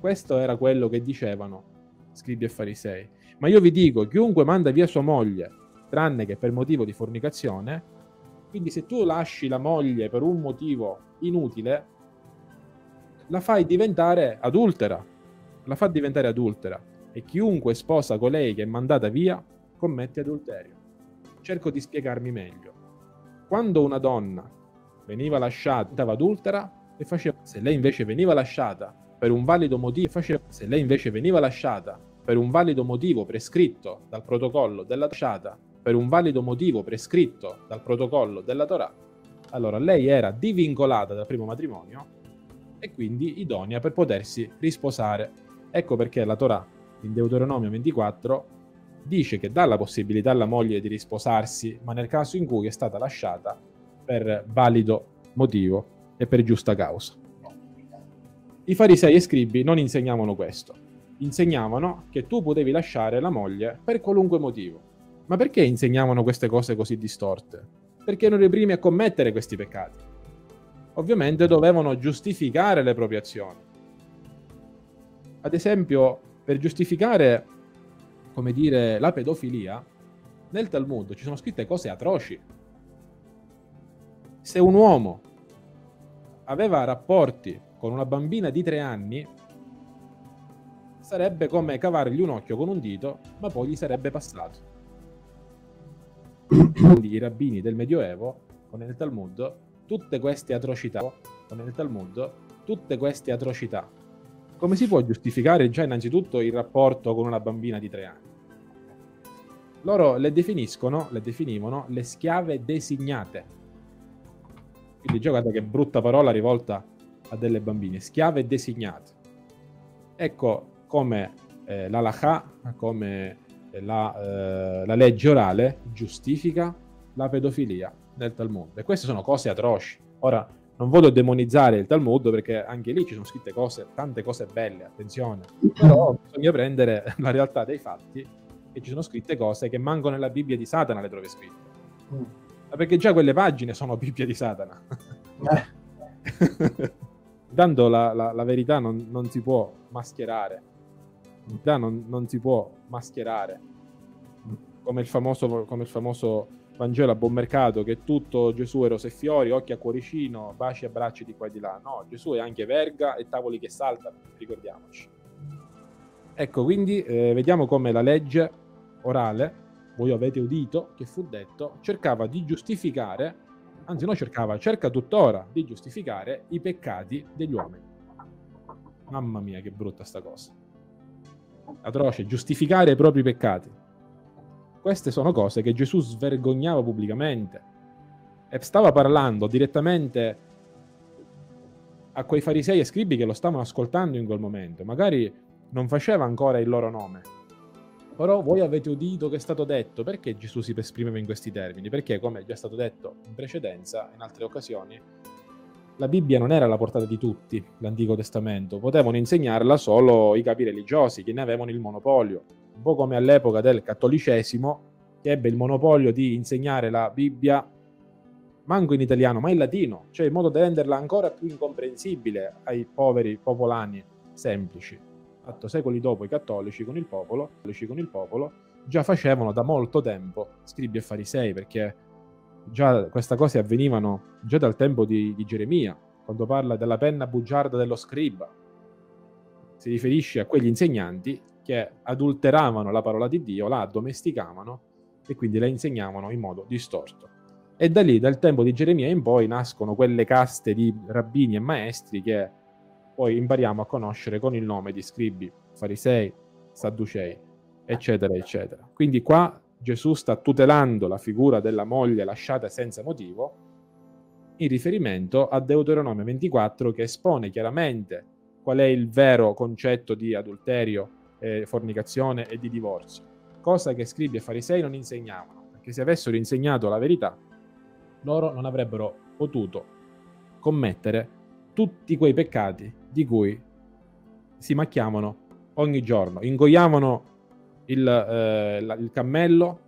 Speaker 1: Questo era quello che dicevano scribi e farisei. Ma io vi dico, chiunque manda via sua moglie, tranne che per motivo di fornicazione, quindi se tu lasci la moglie per un motivo inutile, la fai diventare adultera. La fa diventare adultera e chiunque sposa colei che è mandata via commette adulterio. Cerco di spiegarmi meglio. Quando una donna veniva lasciata, adultera e faceva, se lei invece veniva lasciata per un valido motivo, faceva, se lei invece veniva lasciata per un valido motivo prescritto dal protocollo della lasciata, per un valido motivo prescritto dal protocollo della Torah, allora lei era divincolata dal primo matrimonio e quindi idonea per potersi risposare. Ecco perché la Torah in Deuteronomio 24 dice che dà la possibilità alla moglie di risposarsi, ma nel caso in cui è stata lasciata per valido motivo e per giusta causa. I farisei e scribi non insegnavano questo, insegnavano che tu potevi lasciare la moglie per qualunque motivo. Ma perché insegnavano queste cose così distorte? Perché erano i primi a commettere questi peccati. Ovviamente dovevano giustificare le proprie azioni. Ad esempio, per giustificare, come dire, la pedofilia, nel Talmud ci sono scritte cose atroci. Se un uomo aveva rapporti con una bambina di tre anni, sarebbe come cavargli un occhio con un dito, ma poi gli sarebbe passato. Quindi i rabbini del Medioevo, con il Talmud, tutte queste atrocità, con il Talmud, tutte queste atrocità come si può giustificare già innanzitutto il rapporto con una bambina di tre anni? Loro le definiscono, le definivano le schiave designate. Quindi guarda che brutta parola rivolta a delle bambine, schiave designate. Ecco come eh, la lacha, come la, eh, la legge orale giustifica la pedofilia nel Talmud. E queste sono cose atroci. Ora, non voglio demonizzare il Talmud perché anche lì ci sono scritte cose, tante cose belle, attenzione, però bisogna prendere la realtà dei fatti e ci sono scritte cose che mancano nella Bibbia di Satana le trovi scritte. Perché già quelle pagine sono [LAUGHS] Bibbia di Satana. Eh. [LAUGHS] La, la, la, verità non, non, si può mascherare. La verità non, non si può mascherare. Come il famoso, come il famoso Vangelo a buon mercato, che è tutto Gesù e rose e fiori, occhi a cuoricino, baci e abbracci di qua e di là. No, Gesù è anche verga e tavoli che saltano, ricordiamoci. Ecco, quindi eh, vediamo come la legge orale, voi avete udito, che fu detto, cercava di giustificare, anzi non cercava, cerca tuttora di giustificare i peccati degli uomini. Mamma mia, che brutta sta cosa. Atroce, giustificare i propri peccati. Queste sono cose che Gesù svergognava pubblicamente. e stava parlando direttamente a quei farisei e scribi che lo stavano ascoltando in quel momento. Magari non faceva ancora il loro nome. Però voi avete udito che è stato detto. Perché Gesù si esprimeva in questi termini? Perché, come è già stato detto in precedenza, in altre occasioni, la Bibbia non era alla portata di tutti, l'Antico Testamento. Potevano insegnarla solo i capi religiosi, che ne avevano il monopolio. Un po' come all'epoca del cattolicesimo, che ebbe il monopolio di insegnare la Bibbia manco in italiano, ma in latino, cioè in modo da renderla ancora più incomprensibile ai poveri popolani semplici. Fatto secoli dopo i cattolici con il popolo, con il popolo già facevano da molto tempo scribi e farisei, perché già queste cose avvenivano già dal tempo di, di Geremia, quando parla della penna bugiarda dello scriba. Si riferisce a quegli insegnanti che adulteravano la parola di Dio, la addomesticavano e quindi la insegnavano in modo distorto. E da lì, dal tempo di Geremia in poi, nascono quelle caste di rabbini e maestri che poi impariamo a conoscere con il nome di scribi, farisei, sadducei, eccetera, eccetera. Quindi qua Gesù sta tutelando la figura della moglie lasciata senza motivo in riferimento a Deuteronomio 24 che espone chiaramente qual è il vero concetto di adulterio, eh, fornicazione e di divorzio, cosa che scribi e farisei non insegnavano, perché se avessero insegnato la verità loro non avrebbero potuto commettere tutti quei peccati di cui si macchiavano ogni giorno. Ingoiavano il, eh, il cammello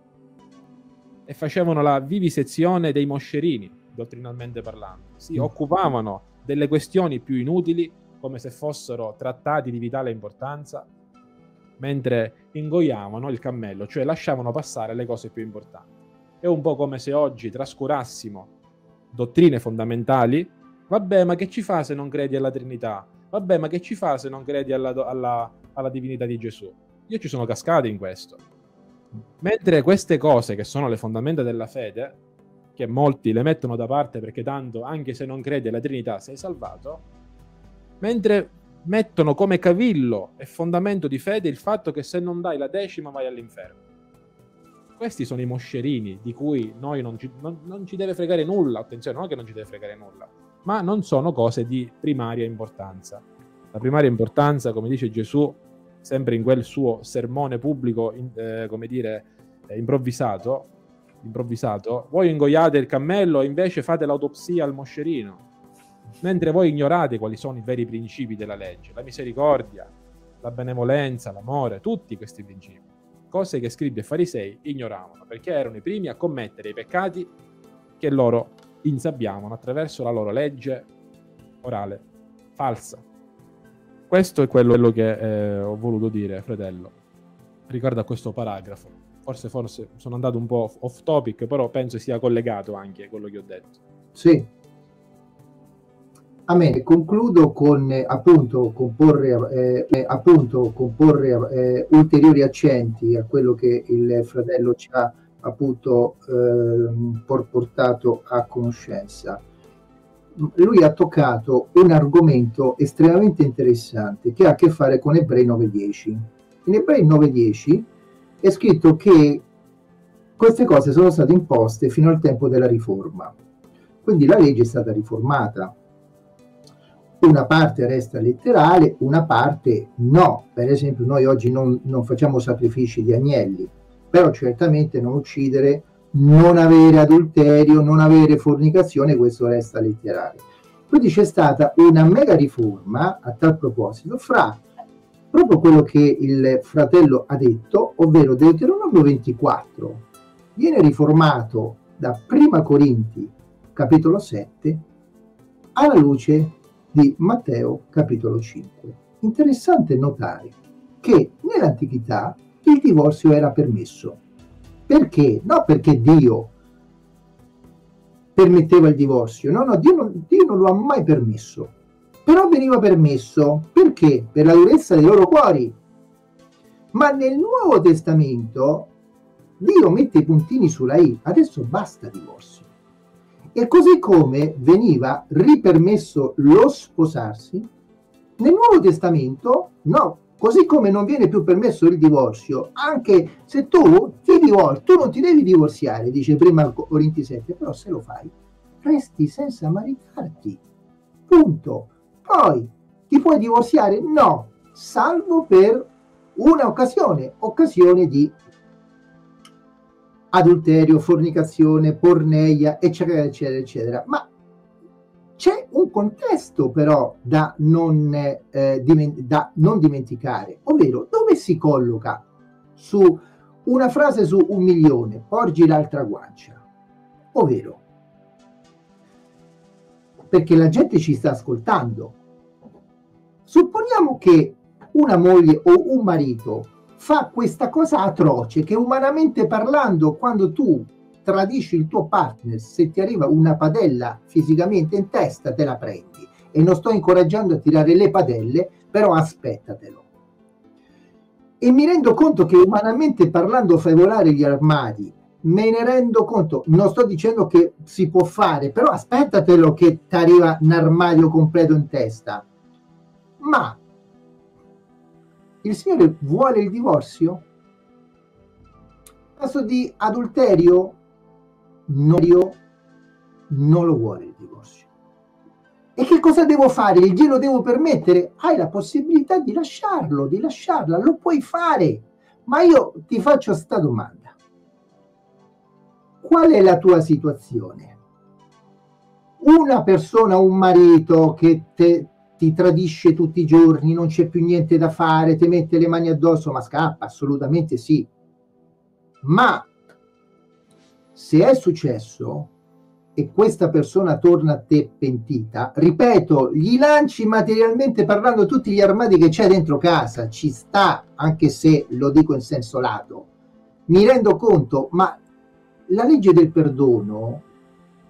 Speaker 1: e facevano la vivisezione dei moscerini, dottrinalmente parlando. Si mm. occupavano delle questioni più inutili come se fossero trattati di vitale importanza, mentre ingoiavano il cammello, cioè lasciavano passare le cose più importanti. È un po' come se oggi trascurassimo dottrine fondamentali. Vabbè, ma che ci fa se non credi alla Trinità? Vabbè, ma che ci fa se non credi alla, alla, alla divinità di Gesù? Io ci sono cascato in questo. Mentre queste cose, che sono le fondamenta della fede, che molti le mettono da parte perché tanto, anche se non credi alla Trinità, sei salvato, mentre mettono come cavillo e fondamento di fede il fatto che se non dai la decima vai all'inferno. Questi sono i moscerini di cui noi non ci, non, non ci deve fregare nulla, attenzione, non è che non ci deve fregare nulla, ma non sono cose di primaria importanza. La primaria importanza, come dice Gesù, sempre in quel suo sermone pubblico, eh, come dire, eh, improvvisato, improvvisato, voi ingoiate il cammello e invece fate l'autopsia al moscerino, mentre voi ignorate quali sono i veri principi della legge, la misericordia, la benevolenza, l'amore, tutti questi principi cose che scribi e farisei ignoravano, perché erano i primi a commettere i peccati che loro insabbiavano attraverso la loro legge orale falsa. Questo è quello che eh, ho voluto dire, fratello, riguardo a questo paragrafo. Forse, forse sono andato un po' off topic, però penso sia collegato anche a quello che ho detto.
Speaker 2: Sì, Amen. Concludo con eh, appunto comporre, eh, appunto, comporre eh, ulteriori accenti a quello che il fratello ci ha appunto eh, portato a conoscenza. Lui ha toccato un argomento estremamente interessante che ha a che fare con Ebrei 9.10. In Ebrei 9.10 è scritto che queste cose sono state imposte fino al tempo della riforma. Quindi la legge è stata riformata una parte resta letterale, una parte no. Per esempio noi oggi non, non facciamo sacrifici di agnelli, però certamente non uccidere, non avere adulterio, non avere fornicazione, questo resta letterale. Quindi c'è stata una mega riforma a tal proposito fra proprio quello che il fratello ha detto, ovvero Deuteronomio 24, viene riformato da Prima Corinti capitolo 7 alla luce di Matteo capitolo 5. Interessante notare che nell'antichità il divorzio era permesso. Perché? No perché Dio permetteva il divorzio, no, no, Dio non, Dio non lo ha mai permesso. Però veniva permesso perché? Per la durezza dei loro cuori. Ma nel Nuovo Testamento Dio mette i puntini sulla I, adesso basta divorzio. E così come veniva ripermesso lo sposarsi, nel Nuovo Testamento no, così come non viene più permesso il divorzio, anche se tu ti divorzi, tu non ti devi divorziare, dice prima Corinti 7, però se lo fai, resti senza maritarti. Punto. Poi ti puoi divorziare? No, salvo per una occasione, occasione di adulterio, fornicazione, porneia, eccetera, eccetera, eccetera. Ma contesto però da non, eh, diment- da non dimenticare, ovvero dove si colloca? Su una frase su un milione, porgi l'altra guancia, ovvero perché la gente ci sta ascoltando. Supponiamo che una moglie o un marito fa questa cosa atroce che umanamente parlando, quando tu tradisci il tuo partner, se ti arriva una padella fisicamente in testa, te la prendi. E non sto incoraggiando a tirare le padelle, però aspettatelo. E mi rendo conto che umanamente parlando fai volare gli armadi, me ne rendo conto, non sto dicendo che si può fare, però aspettatelo che ti arriva un armadio completo in testa. Ma il Signore vuole il divorzio? Caso di adulterio? No, non lo vuole il divorzio. E che cosa devo fare? Glielo devo permettere? Hai la possibilità di lasciarlo, di lasciarla, lo puoi fare. Ma io ti faccio questa domanda. Qual è la tua situazione? Una persona, un marito che te, ti tradisce tutti i giorni, non c'è più niente da fare, ti mette le mani addosso, ma scappa, assolutamente sì. Ma se è successo e questa persona torna a te pentita, ripeto, gli lanci materialmente parlando tutti gli armadi che c'è dentro casa, ci sta, anche se lo dico in senso lato. Mi rendo conto, ma la legge del perdono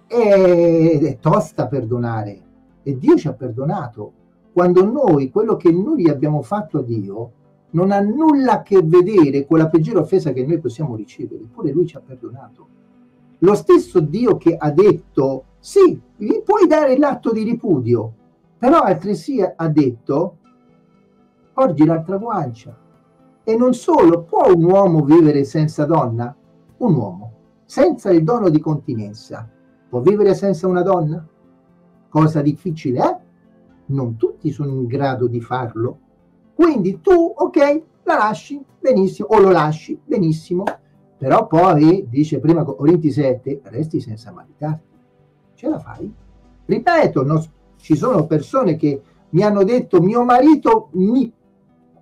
Speaker 2: è, è tosta perdonare e Dio ci ha perdonato. Quando noi, quello che noi abbiamo fatto a Dio, non ha nulla a che vedere con la peggiore offesa che noi possiamo ricevere, eppure Lui ci ha perdonato. Lo stesso Dio che ha detto, sì, gli puoi dare l'atto di ripudio, però altresì ha detto, porgi l'altra guancia. E non solo, può un uomo vivere senza donna? Un uomo, senza il dono di continenza, può vivere senza una donna? Cosa difficile, eh? Non tutti sono in grado di farlo. Quindi tu, ok, la lasci, benissimo, o lo lasci, benissimo, però poi, dice prima Corinti 7, resti senza maritarti. Ce la fai? Ripeto, no, ci sono persone che mi hanno detto mio marito mi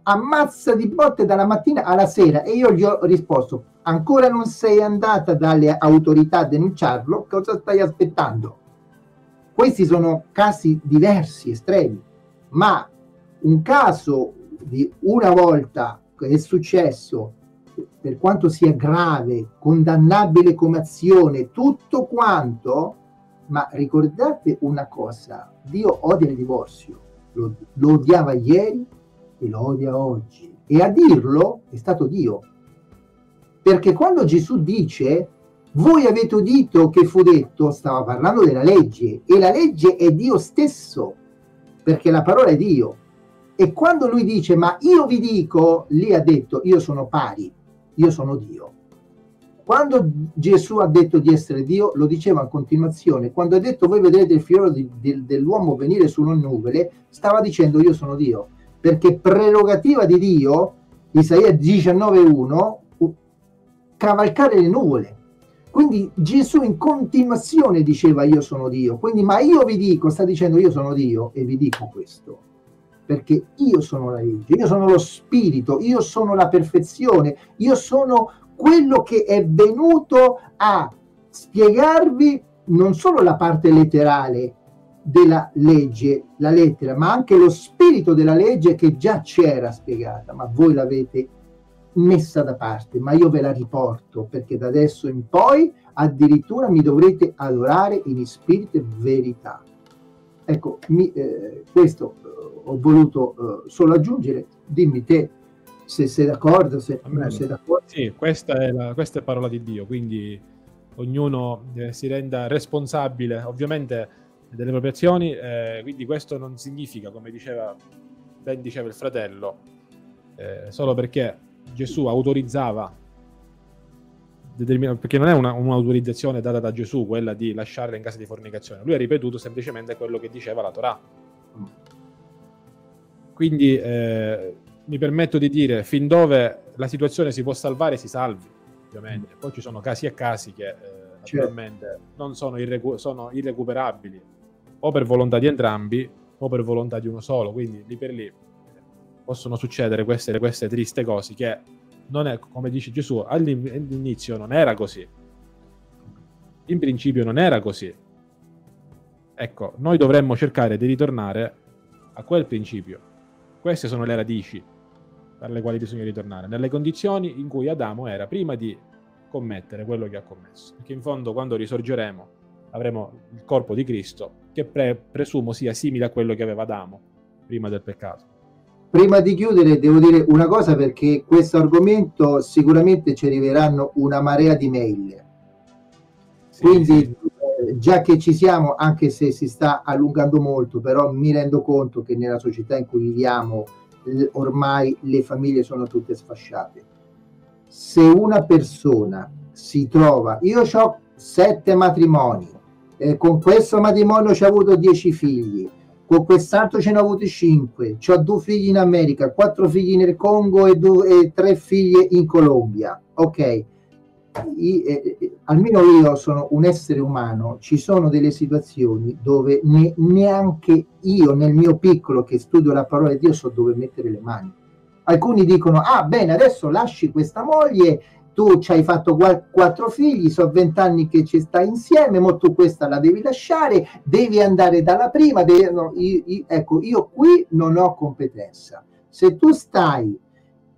Speaker 2: ammazza di botte dalla mattina alla sera e io gli ho risposto ancora non sei andata dalle autorità a denunciarlo, cosa stai aspettando? Questi sono casi diversi, estremi, ma un caso di una volta che è successo, per quanto sia grave, condannabile come azione, tutto quanto, ma ricordate una cosa, Dio odia il divorzio, lo, lo odiava ieri e lo odia oggi. E a dirlo è stato Dio. Perché quando Gesù dice voi avete udito che fu detto, stava parlando della legge, e la legge è Dio stesso, perché la parola è Dio. E quando lui dice, ma io vi dico, lì ha detto, io sono pari, io sono Dio. Quando Gesù ha detto di essere Dio, lo diceva in continuazione. Quando ha detto, voi vedrete il fiore di, di, dell'uomo venire su una nuvole, stava dicendo, io sono Dio. Perché prerogativa di Dio, Isaia 19.1, cavalcare le nuvole quindi Gesù in continuazione diceva io sono Dio. Quindi, ma io vi dico, sta dicendo io sono Dio e vi dico questo. Perché io sono la legge, io sono lo spirito, io sono la perfezione, io sono quello che è venuto a spiegarvi non solo la parte letterale della legge, la lettera, ma anche lo spirito della legge che già c'era spiegata, ma voi l'avete messa da parte, ma io ve la riporto perché da adesso in poi addirittura mi dovrete adorare in spirito e verità. Ecco, mi, eh, questo ho voluto eh, solo aggiungere, dimmi te se sei d'accordo, se non sei d'accordo.
Speaker 1: Sì, questa è, la, questa è parola di Dio, quindi ognuno eh, si renda responsabile ovviamente delle proprie azioni, eh, quindi questo non significa, come diceva, ben diceva il fratello, eh, solo perché Gesù autorizzava perché non è una, un'autorizzazione data da Gesù quella di lasciarla in casa di fornicazione, lui ha ripetuto semplicemente quello che diceva la Torah. Quindi eh, mi permetto di dire, fin dove la situazione si può salvare, si salvi, ovviamente. Poi ci sono casi e casi che eh, certo. naturalmente non sono, irrecu- sono irrecuperabili, o per volontà di entrambi, o per volontà di uno solo, quindi lì per lì possono succedere queste, queste triste cose che non è, come dice Gesù, all'inizio non era così. In principio non era così. Ecco, noi dovremmo cercare di ritornare a quel principio. Queste sono le radici alle quali bisogna ritornare, nelle condizioni in cui Adamo era prima di commettere quello che ha commesso. Perché in fondo quando risorgeremo avremo il corpo di Cristo che pre- presumo sia simile a quello che aveva Adamo prima del peccato.
Speaker 2: Prima di chiudere devo dire una cosa perché questo argomento sicuramente ci arriveranno una marea di mail. Sì, Quindi sì. Già che ci siamo, anche se si sta allungando molto, però mi rendo conto che nella società in cui viviamo ormai le famiglie sono tutte sfasciate. Se una persona si trova, io ho sette matrimoni, eh, con questo matrimonio ci ho avuto dieci figli, con quest'altro ce ne ho avuti cinque, ho due figli in America, quattro figli nel Congo e, due, e tre figlie in Colombia. Ok, I, eh, eh, almeno io sono un essere umano, ci sono delle situazioni dove ne, neanche io nel mio piccolo che studio la parola di Dio so dove mettere le mani. Alcuni dicono, ah bene, adesso lasci questa moglie tu ci hai fatto quattro figli, sono vent'anni che ci stai insieme, ma tu questa la devi lasciare, devi andare dalla prima, devi, no, io, io, ecco, io qui non ho competenza. Se tu stai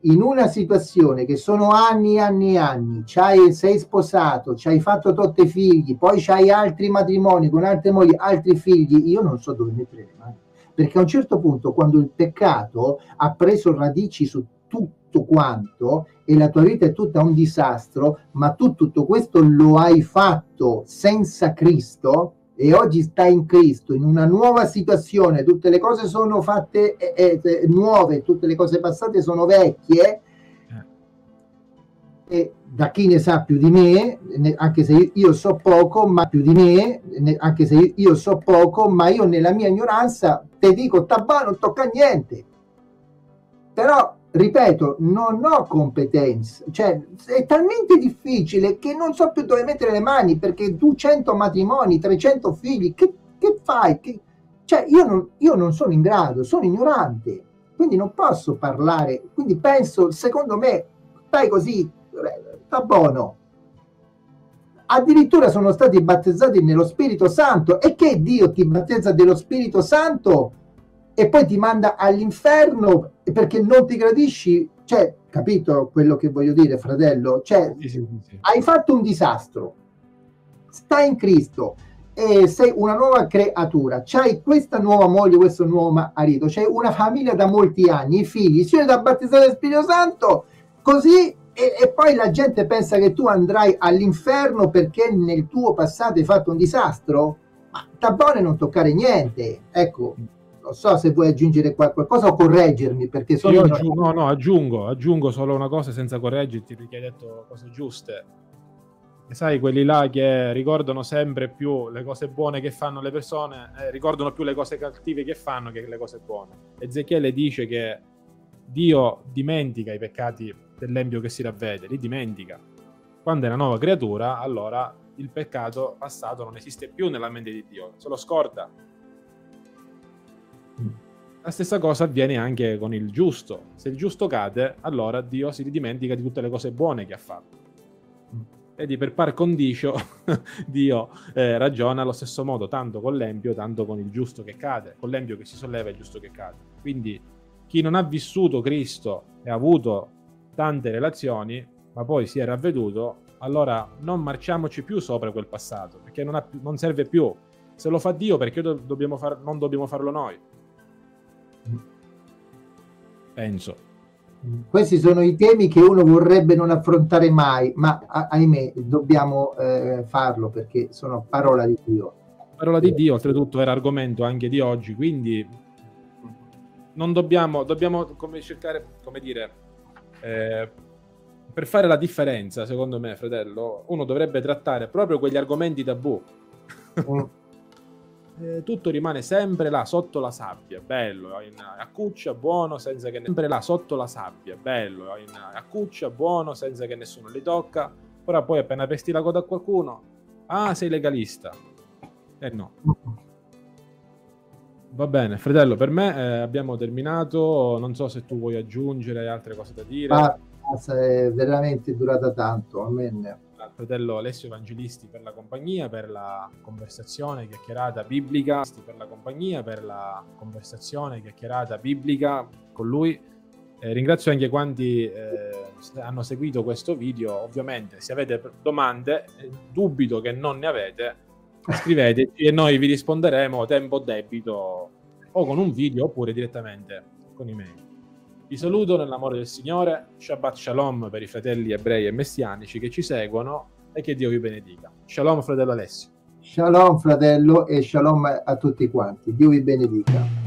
Speaker 2: in una situazione che sono anni e anni e anni, sei sposato, ci hai fatto tutti figli, poi c'hai altri matrimoni con altre mogli, altri figli, io non so dove mettere le mani. Perché a un certo punto, quando il peccato ha preso radici su tutto quanto, e la tua vita è tutta un disastro, ma tu tutto questo lo hai fatto senza Cristo e oggi stai in Cristo, in una nuova situazione, tutte le cose sono fatte eh, eh, nuove, tutte le cose passate sono vecchie, eh. e da chi ne sa più di me, anche se io so poco, ma più di me, anche se io so poco, ma io nella mia ignoranza ti dico, tabà non tocca niente. Però ripeto, non ho competenze, cioè è talmente difficile che non so più dove mettere le mani perché 200 matrimoni, 300 figli, che, che fai? Che, cioè io non, io non sono in grado, sono ignorante, quindi non posso parlare, quindi penso, secondo me, stai così, sta buono. Addirittura sono stati battezzati nello Spirito Santo. E che Dio ti battezza dello Spirito Santo e poi ti manda all'inferno perché non ti gradisci, cioè, capito quello che voglio dire, fratello? Cioè, sì, sì, sì. hai fatto un disastro, stai in Cristo e sei una nuova creatura, c'hai questa nuova moglie, questo nuovo marito, c'hai una famiglia da molti anni, i figli, si da battezzare del Spirito Santo, così e, e, poi la gente pensa che tu andrai all'inferno perché nel tuo passato hai fatto un disastro, ma tabone non toccare niente, ecco non so se vuoi aggiungere qualcosa o correggermi perché sono...
Speaker 1: Io aggiungo, no, no, aggiungo, aggiungo solo una cosa senza correggerti perché hai detto cose giuste. E sai, quelli là che ricordano sempre più le cose buone che fanno le persone, eh, ricordano più le cose cattive che fanno che le cose buone. Ezechiele dice che Dio dimentica i peccati dell'empio che si ravvede, li dimentica. Quando è una nuova creatura, allora il peccato passato non esiste più nella mente di Dio, se lo scorda la stessa cosa avviene anche con il giusto. Se il giusto cade, allora Dio si dimentica di tutte le cose buone che ha fatto. Vedi, per par condicio, [LAUGHS] Dio eh, ragiona allo stesso modo, tanto con l'empio, tanto con il giusto che cade, con l'empio che si solleva e il giusto che cade. Quindi chi non ha vissuto Cristo e ha avuto tante relazioni, ma poi si è ravveduto, allora non marciamoci più sopra quel passato, perché non, più, non serve più. Se lo fa Dio, perché do- dobbiamo far- non dobbiamo farlo noi? Penso.
Speaker 2: Questi sono i temi che uno vorrebbe non affrontare mai, ma ahimè dobbiamo eh, farlo perché sono parola di Dio.
Speaker 1: Parola di Dio, oltretutto era argomento anche di oggi, quindi non dobbiamo, dobbiamo come cercare, come dire, eh, per fare la differenza, secondo me, fratello, uno dovrebbe trattare proprio quegli argomenti tabù. Mm. Eh, tutto rimane sempre là sotto la sabbia, bello, in, a cuccia, buono, senza che ne... sempre là sotto la sabbia, bello, in, a cuccia, buono, senza che nessuno li tocca. Ora poi appena pesti la coda a qualcuno, ah, sei legalista. Eh no. Va bene, fratello, per me eh, abbiamo terminato. Non so se tu vuoi aggiungere altre cose da dire.
Speaker 2: Ah, è veramente durata tanto. Amen
Speaker 1: fratello Alessio Evangelisti per la compagnia, per la conversazione chiacchierata biblica, per la compagnia, per la conversazione chiacchierata biblica con lui. Eh, ringrazio anche quanti eh, hanno seguito questo video. Ovviamente, se avete domande, eh, dubito che non ne avete, [LAUGHS] scriveteci e noi vi risponderemo tempo debito o con un video oppure direttamente con email. Vi saluto nell'amore del Signore, Shabbat Shalom per i fratelli ebrei e messianici che ci seguono e che Dio vi benedica. Shalom fratello Alessio.
Speaker 2: Shalom fratello e shalom a tutti quanti. Dio vi benedica.